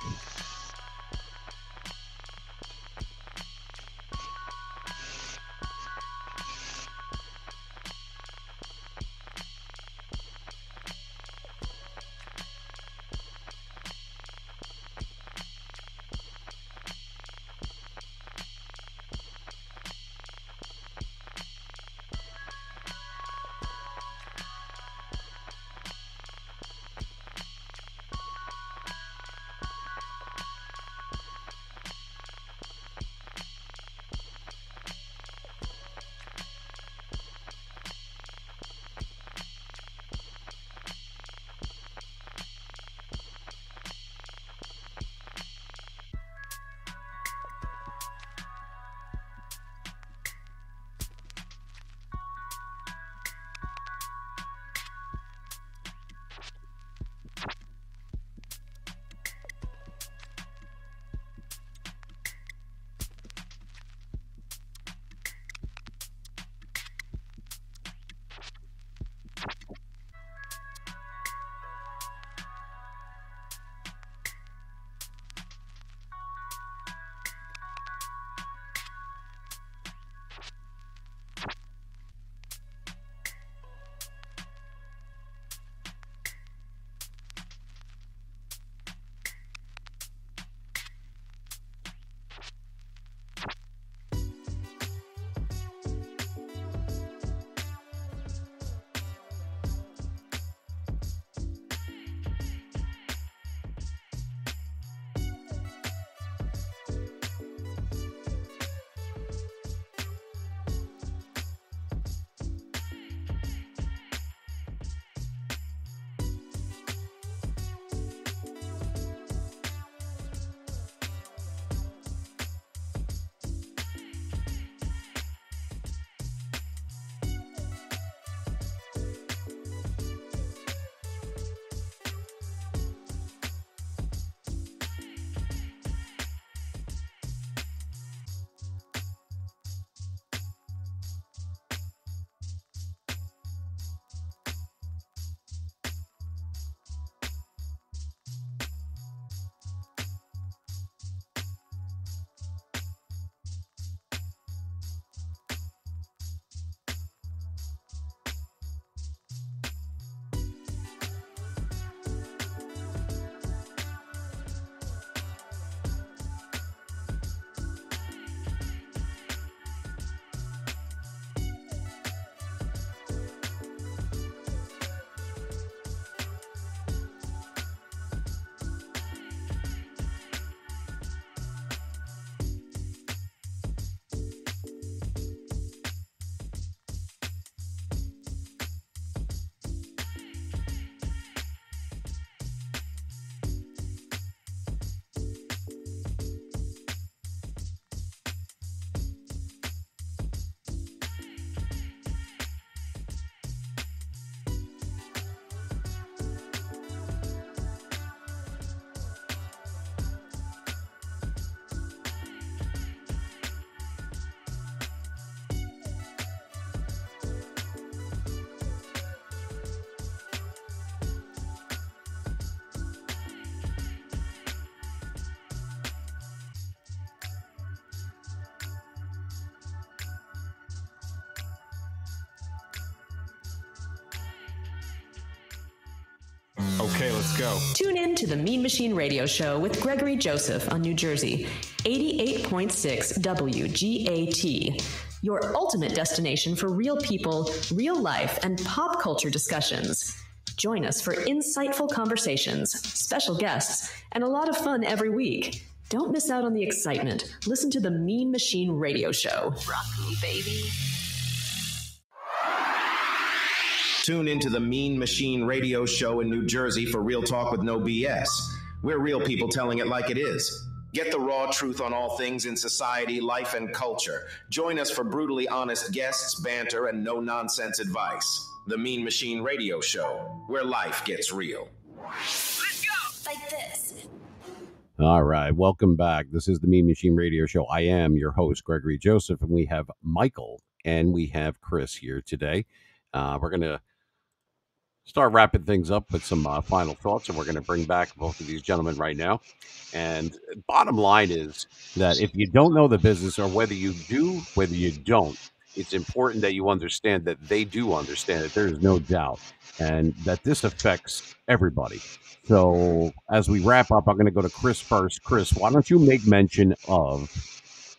Okay, let's go. Tune in to the Mean Machine Radio Show with Gregory Joseph on New Jersey, 88.6 WGAT, your ultimate destination for real people, real life, and pop culture discussions. Join us for insightful conversations, special guests, and a lot of fun every week. Don't miss out on the excitement. Listen to the Mean Machine Radio Show. Rock me, baby. Tune into the Mean Machine Radio Show in New Jersey for Real Talk with No BS. We're real people telling it like it is. Get the raw truth on all things in society, life, and culture. Join us for brutally honest guests, banter, and no nonsense advice. The Mean Machine Radio Show, where life gets real. Let's go! Like this. All right, welcome back. This is the Mean Machine Radio Show. I am your host, Gregory Joseph, and we have Michael and we have Chris here today. Uh, we're going to start wrapping things up with some uh, final thoughts, and we're going to bring back both of these gentlemen right now. And bottom line is that if you don't know the business, or whether you do, whether you don't, it's important that you understand that they do understand it. There is no doubt, and that this affects everybody. So as we wrap up, I'm going to go to Chris first. Chris, why don't you make mention of?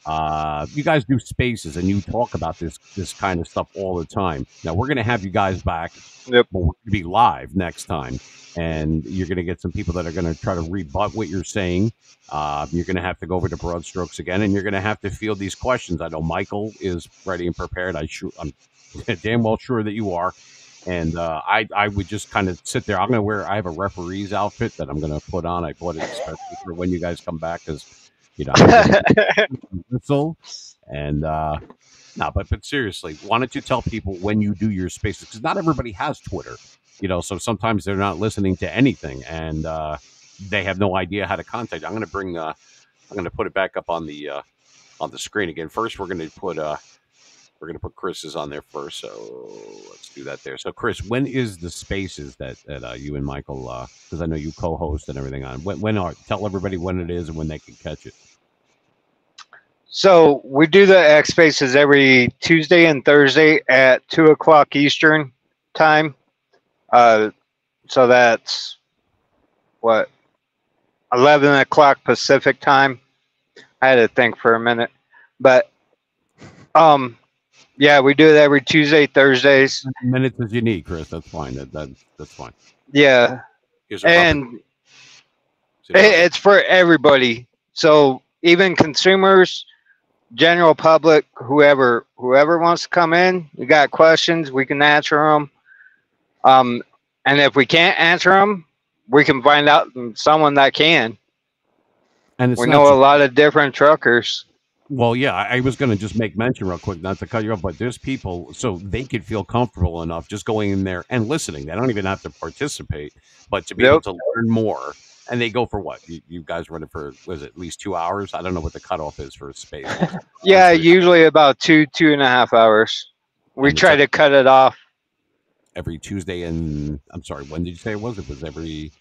Uh, you guys do spaces and you talk about this this kind of stuff all the time. Now we're going to have you guys back. Yep. But we're going to be live next time, and you're going to get some people that are going to try to rebut what you're saying. Uh, you're going to have to go over to broad strokes again, and you're going to have to field these questions. I know Michael is ready and prepared. I sure I'm damn well sure that you are. And uh, I, I would just kind of sit there. I'm going to wear. I have a referee's outfit that I'm going to put on. I bought it especially for when you guys come back, because you know, whistle and uh, no, but but seriously, why don't you tell people when you do your spaces? Because not everybody has Twitter, you know. So sometimes they're not listening to anything, and uh, they have no idea how to contact. I'm going to bring. Uh, I'm going to put it back up on the uh, on the screen again. First, we're going to put. Uh, we're going to put Chris's on there first, so let's do that there. So, Chris, when is the spaces that that uh, you and Michael? Because I know you co-host and everything on. When, when are? Tell everybody when it is and when they can catch it. So we do the X Spaces every Tuesday and Thursday at two o'clock Eastern time. Uh, so that's what eleven o'clock Pacific time. I had to think for a minute, but um, yeah, we do it every Tuesday, Thursdays. minutes as you need, Chris. That's fine. That, that that's fine. Yeah, Here's a rubber- and it, it's for everybody. So even consumers, general public, whoever whoever wants to come in, you got questions, we can answer them. Um, and if we can't answer them, we can find out someone that can. and it's We know a lot of different truckers. Well, yeah, I, I was going to just make mention real quick, not to cut you off, but there's people so they could feel comfortable enough just going in there and listening. They don't even have to participate, but to be able to learn more. And they go for what? You, you guys run it for was it at least two hours? I don't know what the cutoff is for a space. Yeah, Honestly. usually about two two and a half hours. We And try to cut it off every Tuesday and I'm sorry, when did you say it was? It was every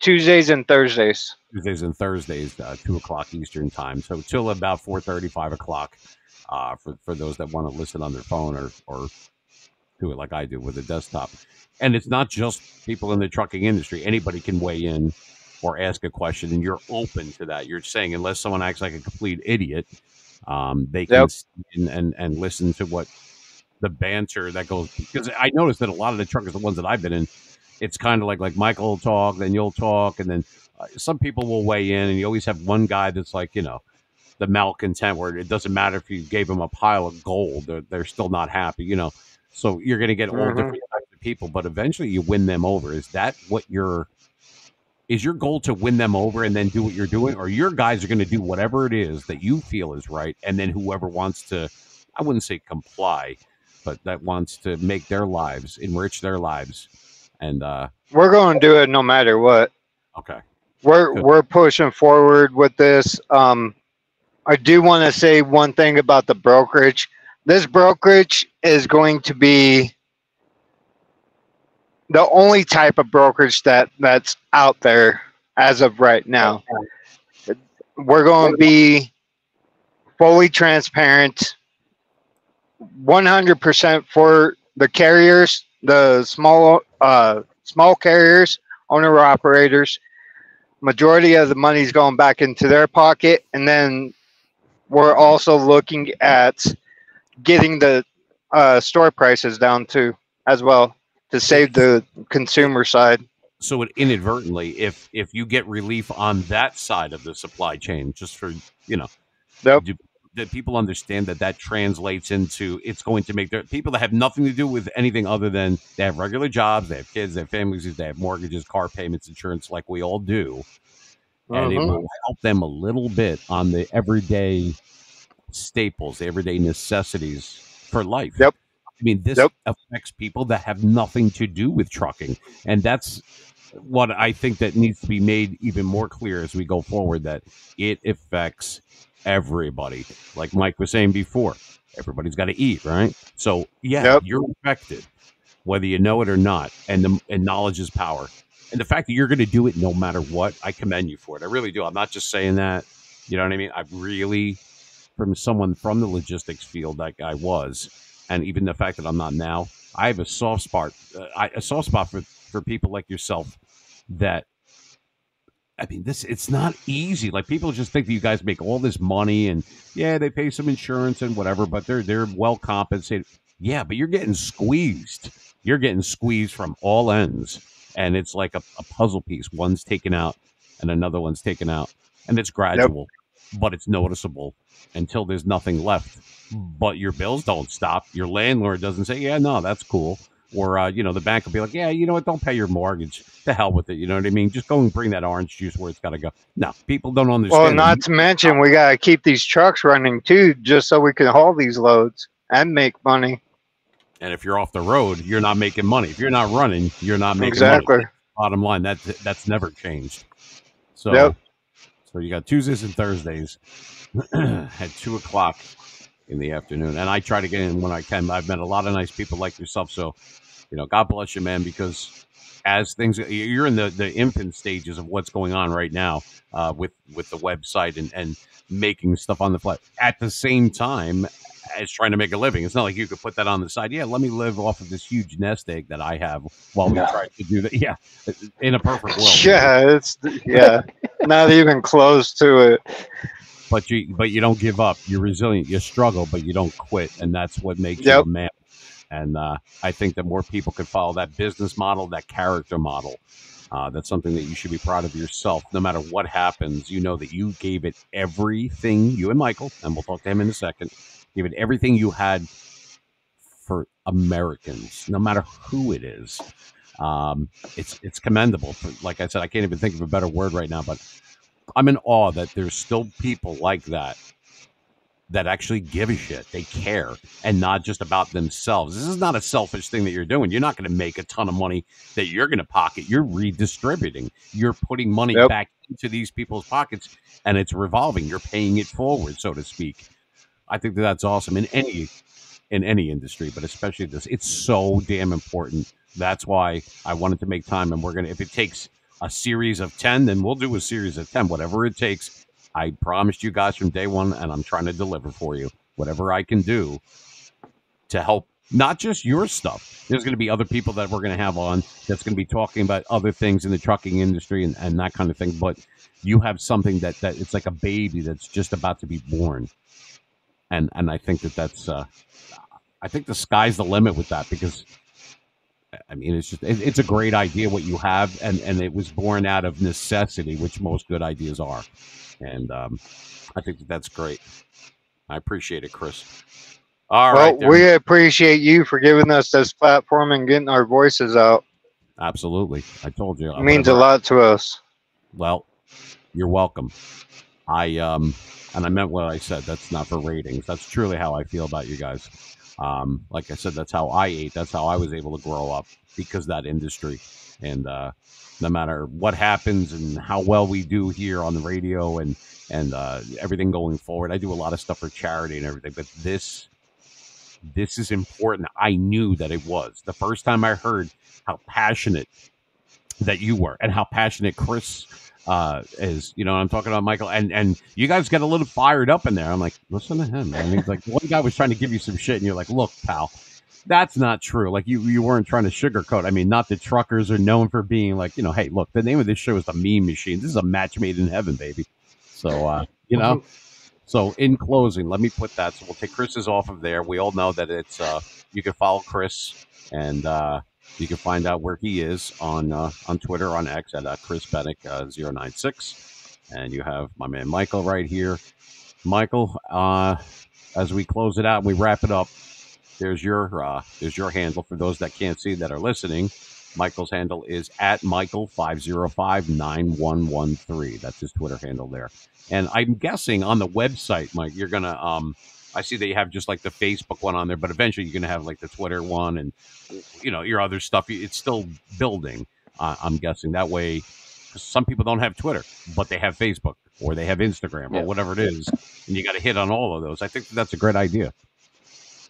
Tuesdays and Thursdays. Tuesdays and Thursdays, uh, two o'clock Eastern time. So till about four thirty, five o'clock, uh, for for those that want to listen on their phone or or do it like I do with a desktop. And it's not just people in the trucking industry. Anybody can weigh in or ask a question, and you're open to that. You're saying unless someone acts like a complete idiot, um, they can Yep. and, and listen to what the banter that goes. Because I noticed that a lot of the truckers, the ones that I've been in, it's kind of like like Michael will talk, then you'll talk, and then uh, some people will weigh in, and you always have one guy that's like, you know, the malcontent, where it doesn't matter if you gave them a pile of gold, they're, they're still not happy, you know. So you're going to get all Mhm. different types of people, but eventually you win them over. Is that what your is your goal to win them over and then do what you're doing, or your guys are going to do whatever it is that you feel is right, and then whoever wants to, I wouldn't say comply, but that wants to make their lives enrich their lives, and uh We're going to do it no matter what. okay. we're Good. we're pushing forward with this. Um, I do want to say one thing about the brokerage. This brokerage is going to be the only type of brokerage that that's out there as of right now. We're going to be fully transparent, 100% for the carriers, the small uh, small carriers owner operators. Majority of the money's going back into their pocket, and then we're also looking at getting the uh, store prices down too, as well, to save the consumer side. So it inadvertently, if if you get relief on that side of the supply chain, just for you know, Yep. do, that people understand that that translates into it's going to make their people that have nothing to do with anything other than they have regular jobs, they have kids, they have families, they have mortgages, car payments, insurance, like we all do, and it Mhm. will help them a little bit on the everyday staples, the everyday necessities for life. Yep. I mean, this Yep. affects people that have nothing to do with trucking, and that's what I think that needs to be made even more clear as we go forward. That it affects everybody. Like Mike was saying before, everybody's got to eat, right? So yeah, Yep. you're affected, whether you know it or not. And the, and knowledge is power. And the fact that you're going to do it no matter what, I commend you for it. I really do. I'm not just saying that. You know what I mean? I really, from someone from the logistics field, like I was, and even the fact that I'm not now, I have a soft spot. Uh, I, a soft spot for for people like yourself that I mean, this it's not easy. Like people just think that you guys make all this money and yeah, they pay some insurance and whatever, but they're they're well compensated. Yeah, but you're getting squeezed. You're getting squeezed from all ends, and it's like a, a puzzle piece. One's taken out, and another one's taken out, and it's gradual, but it's noticeable until there's nothing left. But your bills don't stop. Your landlord doesn't say, "Yeah, no, that's cool." Or uh, you know, the bank will be like, "Yeah, you know what? Don't pay your mortgage. To hell with it." You know what I mean? Just go and bring that orange juice where it's got to go. No, people don't understand. Well, not to mention we gotta keep these trucks running too, just so we can haul these loads and make money. And if you're off the road, you're not making money. If you're not running, you're not making Exactly. money. Bottom line, that that's never changed. So, Yep. so you got Tuesdays and Thursdays at two o'clock in the afternoon, and I try to get in when I can. I've met a lot of nice people like yourself, so you know, God bless you, man. Because as things, you're in the the infant stages of what's going on right now uh, with with the website and and making stuff on the fly. At the same time, as trying to make a living. It's not like you could put that on the side. Yeah, let me live off of this huge nest egg that I have while we No. try to do that. Yeah, in a perfect world. Yeah, it's yeah, not even close to it. But you but you don't give up. You're resilient. You struggle, but you don't quit, and that's what makes you a man. And uh, I think that more people could follow that business model, that character model. Uh, that's something that you should be proud of yourself. No matter what happens, you know that you gave it everything. You and Michael, and we'll talk to him in a second. Gave it everything you had for Americans, no matter who it is. Um, it's it's commendable. Like I said, I can't even think of a better word right now, but I'm in awe that there's still people like that that actually give a shit. They care and not just about themselves. This is not a selfish thing that you're doing. You're not going to make a ton of money that you're going to pocket. You're redistributing. You're putting money Yep. back into these people's pockets and it's revolving. You're paying it forward, so to speak. I think that that's awesome in any in any industry, but especially this. It's so damn important. That's why I wanted to make time and we're going to if it takes a series of 10, then we'll do a series of 10 whatever it takes. I promised you guys from day one, and I'm trying to deliver for you whatever I can do to help not just your stuff. There's going to be other people that we're going to have on that's going to be talking about other things in the trucking industry and, and that kind of thing. But you have something that, that it's like a baby that's just about to be born. And, and I think that that's, uh, I think the sky's the limit with that because I mean, it's just it, it's a great idea what you have, and and it was born out of necessity, which most good ideas are, and um, I think that that's great. I appreciate it, Chris. All well, right, we appreciate you for giving us this platform and getting our voices out. absolutely. I told you It means a lot to us. Well, you're welcome. I um and I meant what I said. That's not for ratings. That's truly how I feel about you guys. Um, like I said, that's how I ate. That's how I was able to grow up because that industry. And uh, no matter what happens and how well we do here on the radio and and uh, everything going forward, I do a lot of stuff for charity and everything. But this this is important. I knew that it was the first time I heard how passionate that you were and how passionate Chris uh, is. You know, I'm talking about Michael, and and you guys get a little fired up in there. I'm like, listen to him, man. He's like, one guy was trying to give you some shit, and you're like, look, pal, that's not true. Like you, you weren't trying to sugarcoat. I mean, not the truckers are known for being like, you know, hey, look, the name of this show is the Mean Machine. This is a match made in heaven, baby. So, uh, you know. So, in closing, let me put that. So, we'll take Chris's off of there. We all know that it's uh, you can follow Chris and uh, you can find out where he is on uh, on Twitter on X at uh, Chris Bennick uh, 096. and you have my man Michael right here. Michael, uh, as we close it out and we wrap it up, there's your uh, there's your handle for those that can't see that are listening. Michael's handle is at Michael5059113. That's his Twitter handle there. And I'm guessing on the website, Mike, you're gonna um I see that you have just like the Facebook one on there, but eventually you're gonna have like the Twitter one and you know your other stuff. It's still building. Uh, I'm guessing that way. some people don't have Twitter, but they have Facebook or they have Instagram Yeah. or whatever it is, and you got to hit on all of those. I think that's a great idea.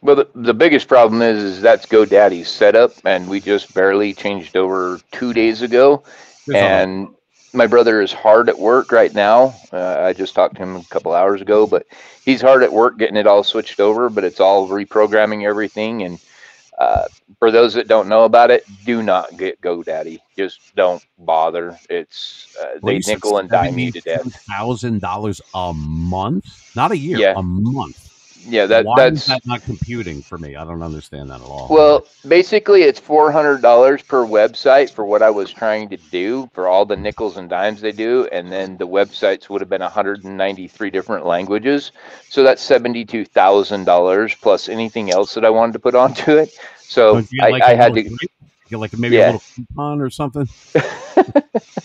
Well, the, the biggest problem is, is that's GoDaddy's setup, and we just barely changed over two days ago. There's and my brother is hard at work right now. Uh, I just talked to him a couple hours ago, but he's hard at work getting it all switched over. But it's all reprogramming everything. And uh, for those that don't know about it, do not get GoDaddy. Just don't bother. It's uh, Well, they nickel and dime you to death. Thousand dollars a month, not a year, Yeah. a month. Yeah, that Why that's that not computing for me? I don't understand that at all. Well, basically, it's four hundred dollars per website for what I was trying to do for all the nickels and dimes they do, and then the websites would have been one hundred and ninety-three different languages. So that's seventy-two thousand dollars plus anything else that I wanted to put onto it. So Don't you get I, like I had to. Get like maybe Yeah. a little coupon or something.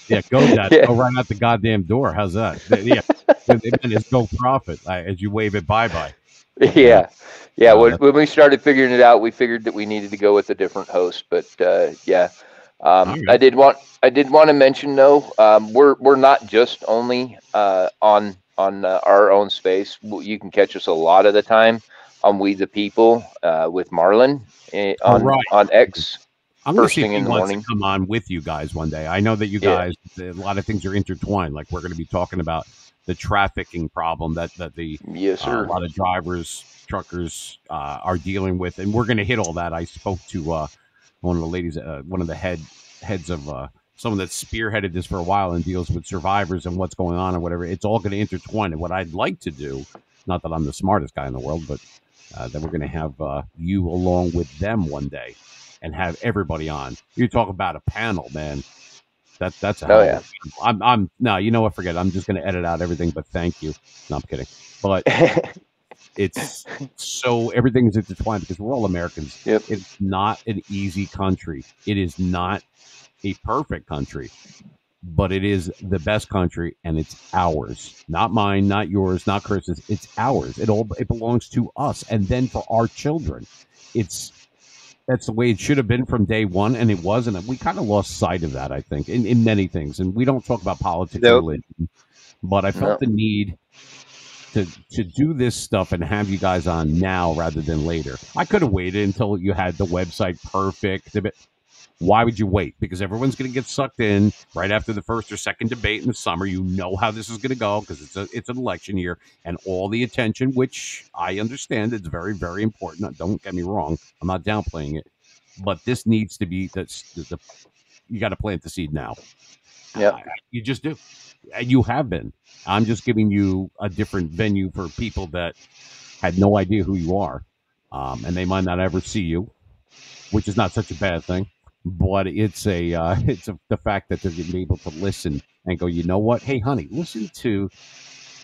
yeah, go that. Yeah. Go right out the goddamn door. How's that? Yeah, they they meant it's go profit as you wave it bye bye. Yeah, yeah. When, when we started figuring it out, we figured that we needed to go with a different host. But uh, yeah, um, I did want I did want to mention though, um, we're we're not just only uh, on on uh, our own space. You can catch us a lot of the time on We the People uh, with Marlon eh, on Alright. on X. I'm going to First see if thing he in the wants morning. to come on with you guys one day. I know that you Yeah. guys, a lot of things are intertwined. Like we're going to be talking about the trafficking problem that that the Yes, uh, a lot of drivers, truckers uh, are dealing with, and we're going to hit all that. I spoke to uh, one of the ladies, uh, one of the head heads of uh, someone that spearheaded this for a while and deals with survivors and what's going on and whatever. It's all going to intertwine. And what I'd like to do, not that I'm the smartest guy in the world, but uh, that we're going to have uh, you along with them one day and have everybody on. You talk about a panel, man. That that's Oh, yeah. I'm I'm no, you know what? Forget. it. I'm just going to edit out everything. But thank you. No, I'm kidding. But it's so everything's intertwined because we're all Americans. Yep. It's not an easy country. It is not a perfect country, but it is the best country and it's ours. Not mine, not yours, not Chris's. It's ours. It all it belongs to us and then for our children. It's that's the way it should have been from day one, and it was, and we kind of lost sight of that, I think, in, in many things. And we don't talk about politics Nope. religion, but I felt the need to to do this stuff and have you guys on now rather than later. I could have waited until you had the website perfect. Why would you wait? Because everyone's going to get sucked in right after the first or second debate in the summer. You know how this is going to go because it's a it's an election year and all the attention, which I understand, it's very very important. Don't get me wrong. I'm not downplaying it, but this needs to be that's the, the you got to plant the seed now. Yep. Uh, you just do. And you have been. I'm just giving you a different venue for people that had no idea who you are. Um, and they might not ever see you, which is not such a bad thing. But it's a uh, it's a, the fact that they're able to listen and go, you know what? Hey, honey, listen to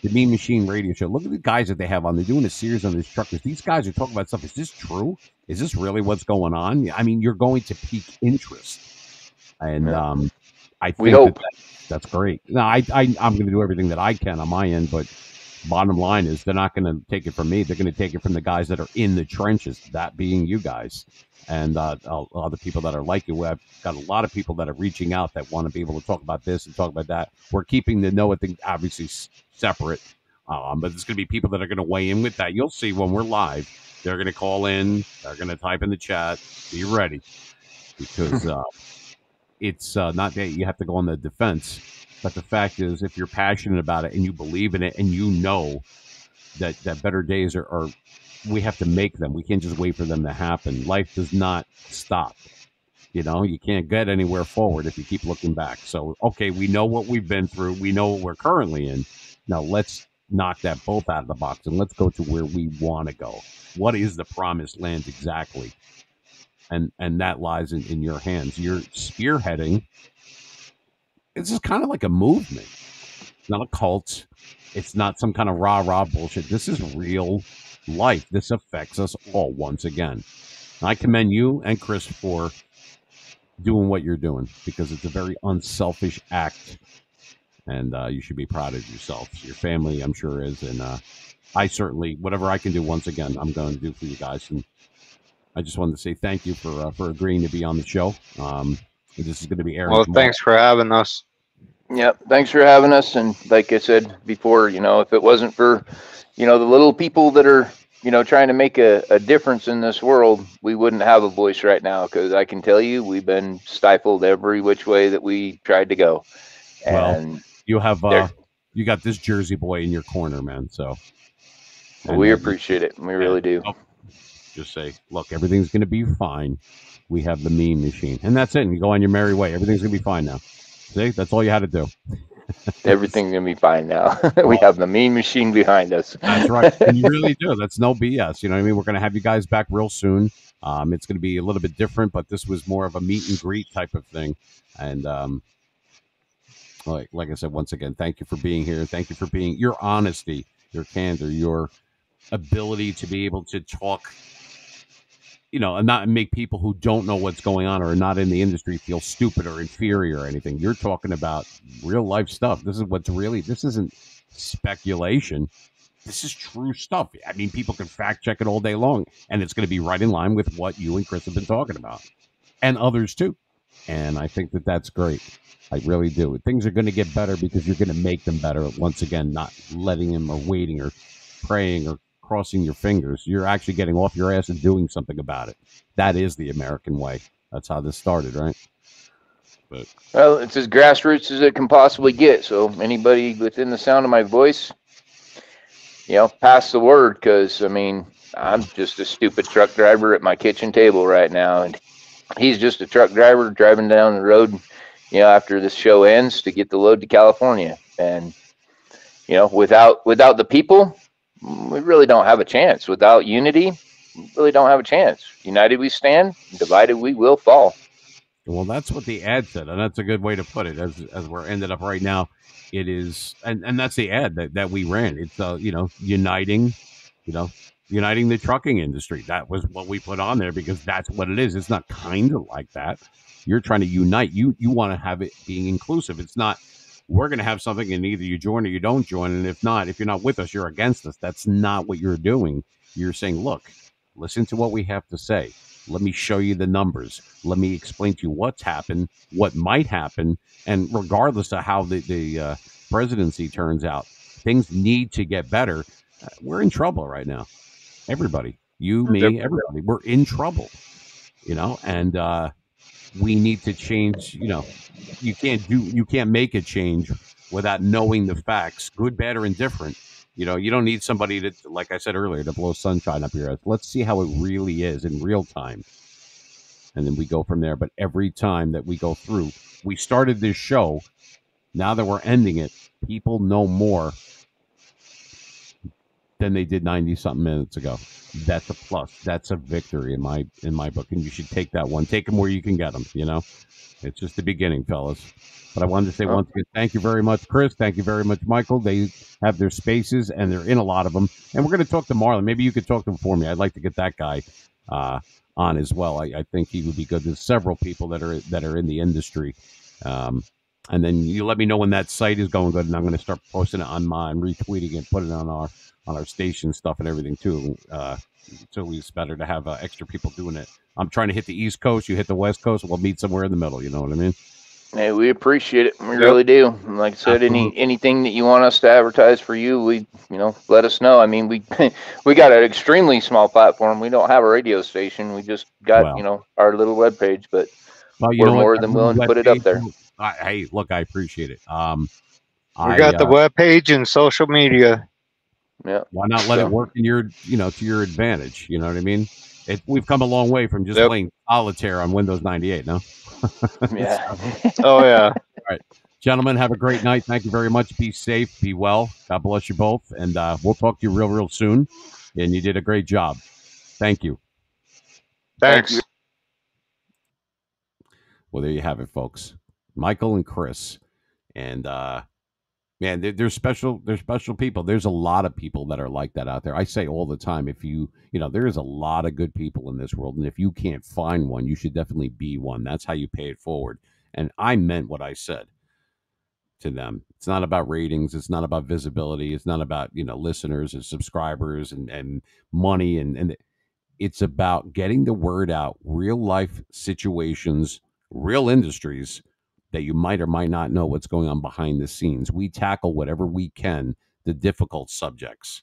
the Mean Machine Radio Show. Look at the guys that they have on. They're doing a series on these truckers. These guys are talking about stuff. Is this true? Is this really what's going on? I mean, you're going to pique interest, and um, I think We that hope. that- that's great. Now, I, I I'm going to do everything that I can on my end, but bottom line is they're not going to take it from me. They're going to take it from the guys that are in the trenches. That being you guys and uh, other people that are like you. I've got a lot of people that are reaching out that want to be able to talk about this and talk about that. We're keeping the Noah thing obviously separate, um, but there's going to be people that are going to weigh in with that. You'll see when we're live. They're going to call in. They're going to type in the chat. Be ready because uh, it's uh, not that you have to go on the defense, but the fact is, if you're passionate about it and you believe in it and you know that that better days are, are we have to make them. We can't just wait for them to happen. Life does not stop. You know, you can't get anywhere forward if you keep looking back. So, okay, we know what we've been through. We know what we're currently in. Now, let's knock that both out of the box and let's go to where we want to go. What is the promised land exactly? And and that lies in, in your hands. You're spearheading. This is kind of like a movement. It's not a cult. It's not some kind of rah rah bullshit. This is real life. This affects us all once again. I commend you and Chris for doing what you're doing because it's a very unselfish act and uh, you should be proud of yourself. Your family, I'm sure, is, and uh, I certainly, whatever I can do, once again, I'm going to do for you guys. And I just wanted to say thank you for uh, for agreeing to be on the show. Um, this is going to be airing. Well, tomorrow. thanks for having us. Yep. Thanks for having us. And like I said before, you know, if it wasn't for, you know, the little people that are, you know, trying to make a, a difference in this world, we wouldn't have a voice right now. Because I can tell you, we've been stifled every which way that we tried to go. Well, You have uh, you got this Jersey boy in your corner, man. So and, we uh, appreciate it. We really do. Oh, just say, look, everything's going to be fine. We have the Mean Machine, and that's it. And you go on your merry way. Everything's going to be fine now. See, that's all you had to do. Everything's gonna be fine now. we have the Mean Machine behind us. That's right. and you really do. That's no BS. You know what I mean? We're going to have you guys back real soon. Um, it's going to be a little bit different, but this was more of a meet and greet type of thing. And um, like, like I said, once again, thank you for being here. Thank you for being your honesty, your candor, your ability to be able to talk, you know, and not make people who don't know what's going on or are not in the industry feel stupid or inferior or anything. You're talking about real life stuff. This is what's really, this isn't speculation. This is true stuff. I mean, people can fact check it all day long, and it's going to be right in line with what you and Chris have been talking about, and others too. And I think that that's great. I really do. Things are going to get better because you're going to make them better. Once again, not letting them or waiting or praying or crossing your fingers. You're actually getting off your ass and doing something about it. That is the American way. That's how this started, right? But Well, it's as grassroots as it can possibly get. So anybody within the sound of my voice, you know, pass the word because I mean, I'm just a stupid truck driver at my kitchen table right now, and he's just a truck driver driving down the road, you know, after this show ends to get the load to California. And you know, without without the people, we really don't have a chance. Without unity, we really don't have a chance. United we stand, divided we will fall. Well, that's what the ad said, and that's a good way to put it. As as we're ended up right now, it is, and and that's the ad that, that we ran. It's uh, you know, uniting, you know, uniting the trucking industry. That was what we put on there because that's what it is. It's not kind of like that. You're trying to unite. You you want to have it being inclusive. It's not. We're going to have something, and either you join or you don't join. And if not, if you're not with us, you're against us. That's not what you're doing. You're saying, look, listen to what we have to say. Let me show you the numbers. Let me explain to you what's happened, what might happen, and regardless of how the, the uh, presidency turns out, things need to get better. Uh, we're in trouble right now. Everybody, you, me, everybody, we're in trouble. You know, and uh, we need to change. You know, you can't do, you can't make a change without knowing the facts, good, bad, or indifferent. You know, you don't need somebody to, like I said earlier, to blow sunshine up your ass. Let's see how it really is in real time. And then we go from there. But every time that we go through, we started this show. Now that we're ending it, people know more than they did 90 something minutes ago. That's a plus. That's a victory in my in my book. And you should take that one. Take them where you can get them, you know? It's just the beginning, fellas. But I wanted to say once again, thank you very much, Chris. Thank you very much, Michael. They have their spaces and they're in a lot of them. And we're going to talk to Marlon. Maybe you could talk to him for me. I'd like to get that guy uh, on as well. I, I think he would be good. There's several people that are that are in the industry. Um, and then you let me know when that site is going good, and I'm going to start posting it on mine, retweeting it, putting it on our on our station stuff and everything too. Uh, it's always better to have uh, extra people doing it. I'm trying to hit the East Coast, you hit the West Coast. We'll meet somewhere in the middle. You know what I mean? Hey, we appreciate it. We really do. And like I said, any anything that you want us to advertise for you, we you know let us know. I mean, we we got an extremely small platform. We don't have a radio station. We just got Well. you know our little web page, but Well, you We're know what? more That than little willing to put it up webpage, there. I, hey, look, I appreciate it. Um, We I, got the uh, web page and social media. Yeah. Why not let So- it work in your, you know, to your advantage? You know what I mean? It, we've come a long way from just Yep. playing solitaire on Windows 98. No, Yeah. Oh yeah. gentlemen, have a great night. Thank you very much. Be safe. Be well. God bless you both, and uh, we'll talk to you real, real soon. And you did a great job. Thank you. Thank Thanks. you. Well, there you have it, folks. Michael and Chris, and uh, man, they're, they're special. They're special people. There's a lot of people that are like that out there. I say all the time, if you, you know, there is a lot of good people in this world, and if you can't find one, you should definitely be one. That's how you pay it forward. And I meant what I said to them. It's not about ratings. It's not about visibility. It's not about you know listeners and subscribers and and money and and it's about getting the word out. Real life situations, real industries that you might or might not know what's going on behind the scenes. We tackle whatever we can, the difficult subjects,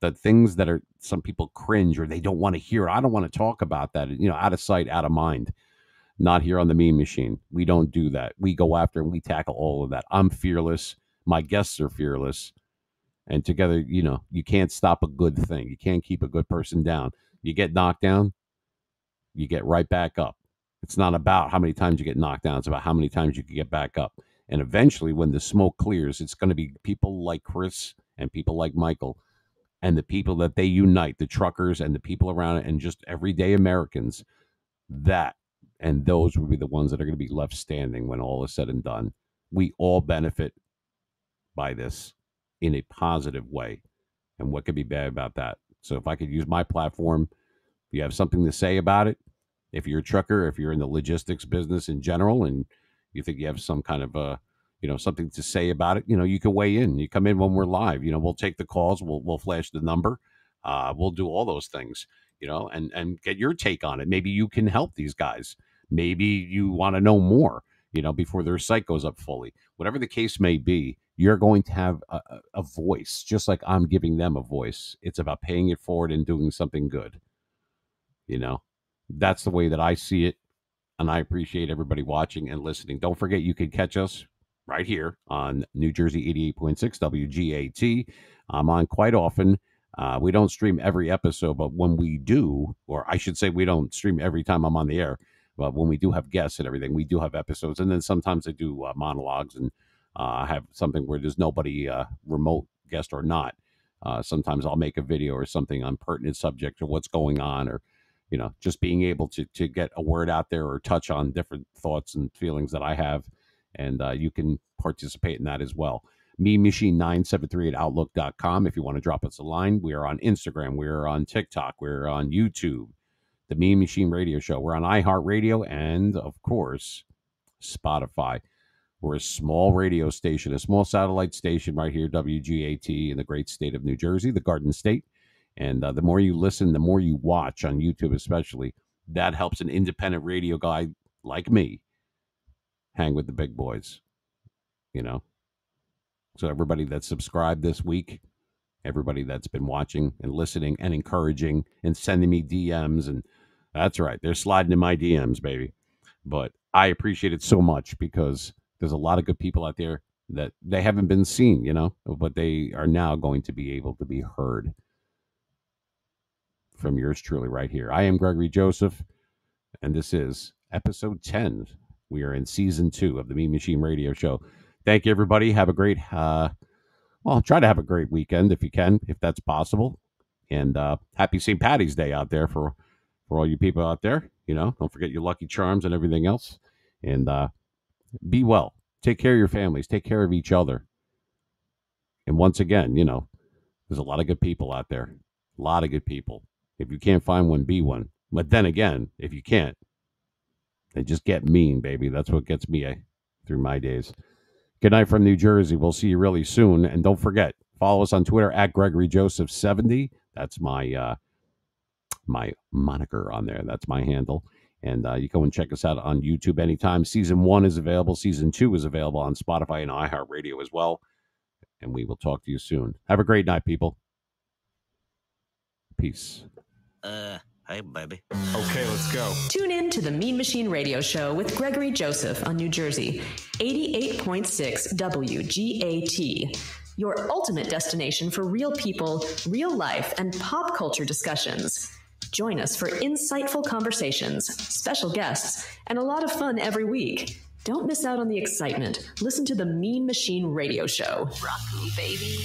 the things that are some people cringe or they don't want to hear. I don't want to talk about that. You know, out of sight, out of mind. Not here on the Mean Machine. We don't do that. We go after and we tackle all of that. I'm fearless. My guests are fearless. And together, you know, you can't stop a good thing. You can't keep a good person down. You get knocked down, you get right back up. It's not about how many times you get knocked down, it's about how many times you can get back up. And eventually, when the smoke clears, it's going to be people like Chris and people like Michael and the people that they unite, the truckers and the people around it, and just everyday Americans. That and those will be the ones that are going to be left standing when all is said and done. We all benefit by this in a positive way. And what could be bad about that? So if I could use my platform, if you have something to say about it, if you're a trucker, if you're in the logistics business in general, and you think you have some kind of uh you know something to say about it, you know, you can weigh in. You come in when we're live. You know, we'll take the calls. We'll we'll flash the number. Uh, we'll do all those things. You know, and and get your take on it. Maybe you can help these guys. Maybe you want to know more. You know, before their site goes up fully. Whatever the case may be, you're going to have a, a- a voice, just like I'm giving them a voice. It's about paying it forward and doing something good. You know, that's the way that I see it. And I appreciate everybody watching and listening. Don't forget, you can catch us right here on New Jersey 88.6 WGAT. I'm on quite often. Uh, we don't stream every episode, but when we do, or I should say, we don't stream every time I'm on the air, but when we do have guests and everything, we do have episodes. And then sometimes I do uh, monologues and uh, have something where there's nobody uh, remote guest or not. Uh, sometimes I'll make a video or something on pertinent subject or what's going on, or you know, just being able to to get a word out there or touch on different thoughts and feelings that I have, and uh, you can participate in that as well. Mean Machine 973 at Outlook.com if you want to drop us a line. We are on Instagram, we are on TikTok, we're on YouTube, the Mean Machine Radio Show. We're on iHeartRadio and of course Spotify. We're a small radio station, a small satellite station right here, WGAT, in the great state of New Jersey, the Garden State. And uh, the more you listen, the more you watch on YouTube, especially, that helps an independent radio guy like me hang with the big boys. You know? So, everybody that's subscribed this week, everybody that's been watching and listening and encouraging and sending me DMs, and that's right, they're sliding in my DMs, baby. But I appreciate it so much because there's a lot of good people out there that they haven't been seen, you know, but they are now going to be able to be heard from yours truly right here. I am Gregory Joseph, and this is episode 10. We are in season two of the Mean Machine Radio Show. Thank you, everybody. Have a great, uh, well, try to have a great weekend if you can, if that's possible. And uh, happy St. Patty's Day out there for for all you people out there. You know, don't forget your Lucky Charms and everything else. And uh, be well. Take care of your families. Take care of each other. And once again, you know, there's a lot of good people out there. A lot of good people. If you can't find one, be one. But then again, if you can't, then just get mean, baby. That's what gets me uh, through my days. Good night from New Jersey. We'll see you really soon. And don't forget, follow us on Twitter at Gregory Joseph 70. That's my uh, my moniker on there. That's my handle. And uh, you go and check us out on YouTube anytime. Season one is available. Season two is available on Spotify and iHeartRadio as well. And we will talk to you soon. Have a great night, people. Peace. Uh, hey, baby. Okay, let's go. Tune in to the Mean Machine Radio Show with Gregory Joseph on New Jersey, 88.6 WGAT. your ultimate destination for real people, real life, and pop culture discussions. Join us for insightful conversations, special guests, and a lot of fun every week. Don't miss out on the excitement. Listen to the Mean Machine Radio Show. Rock me, baby.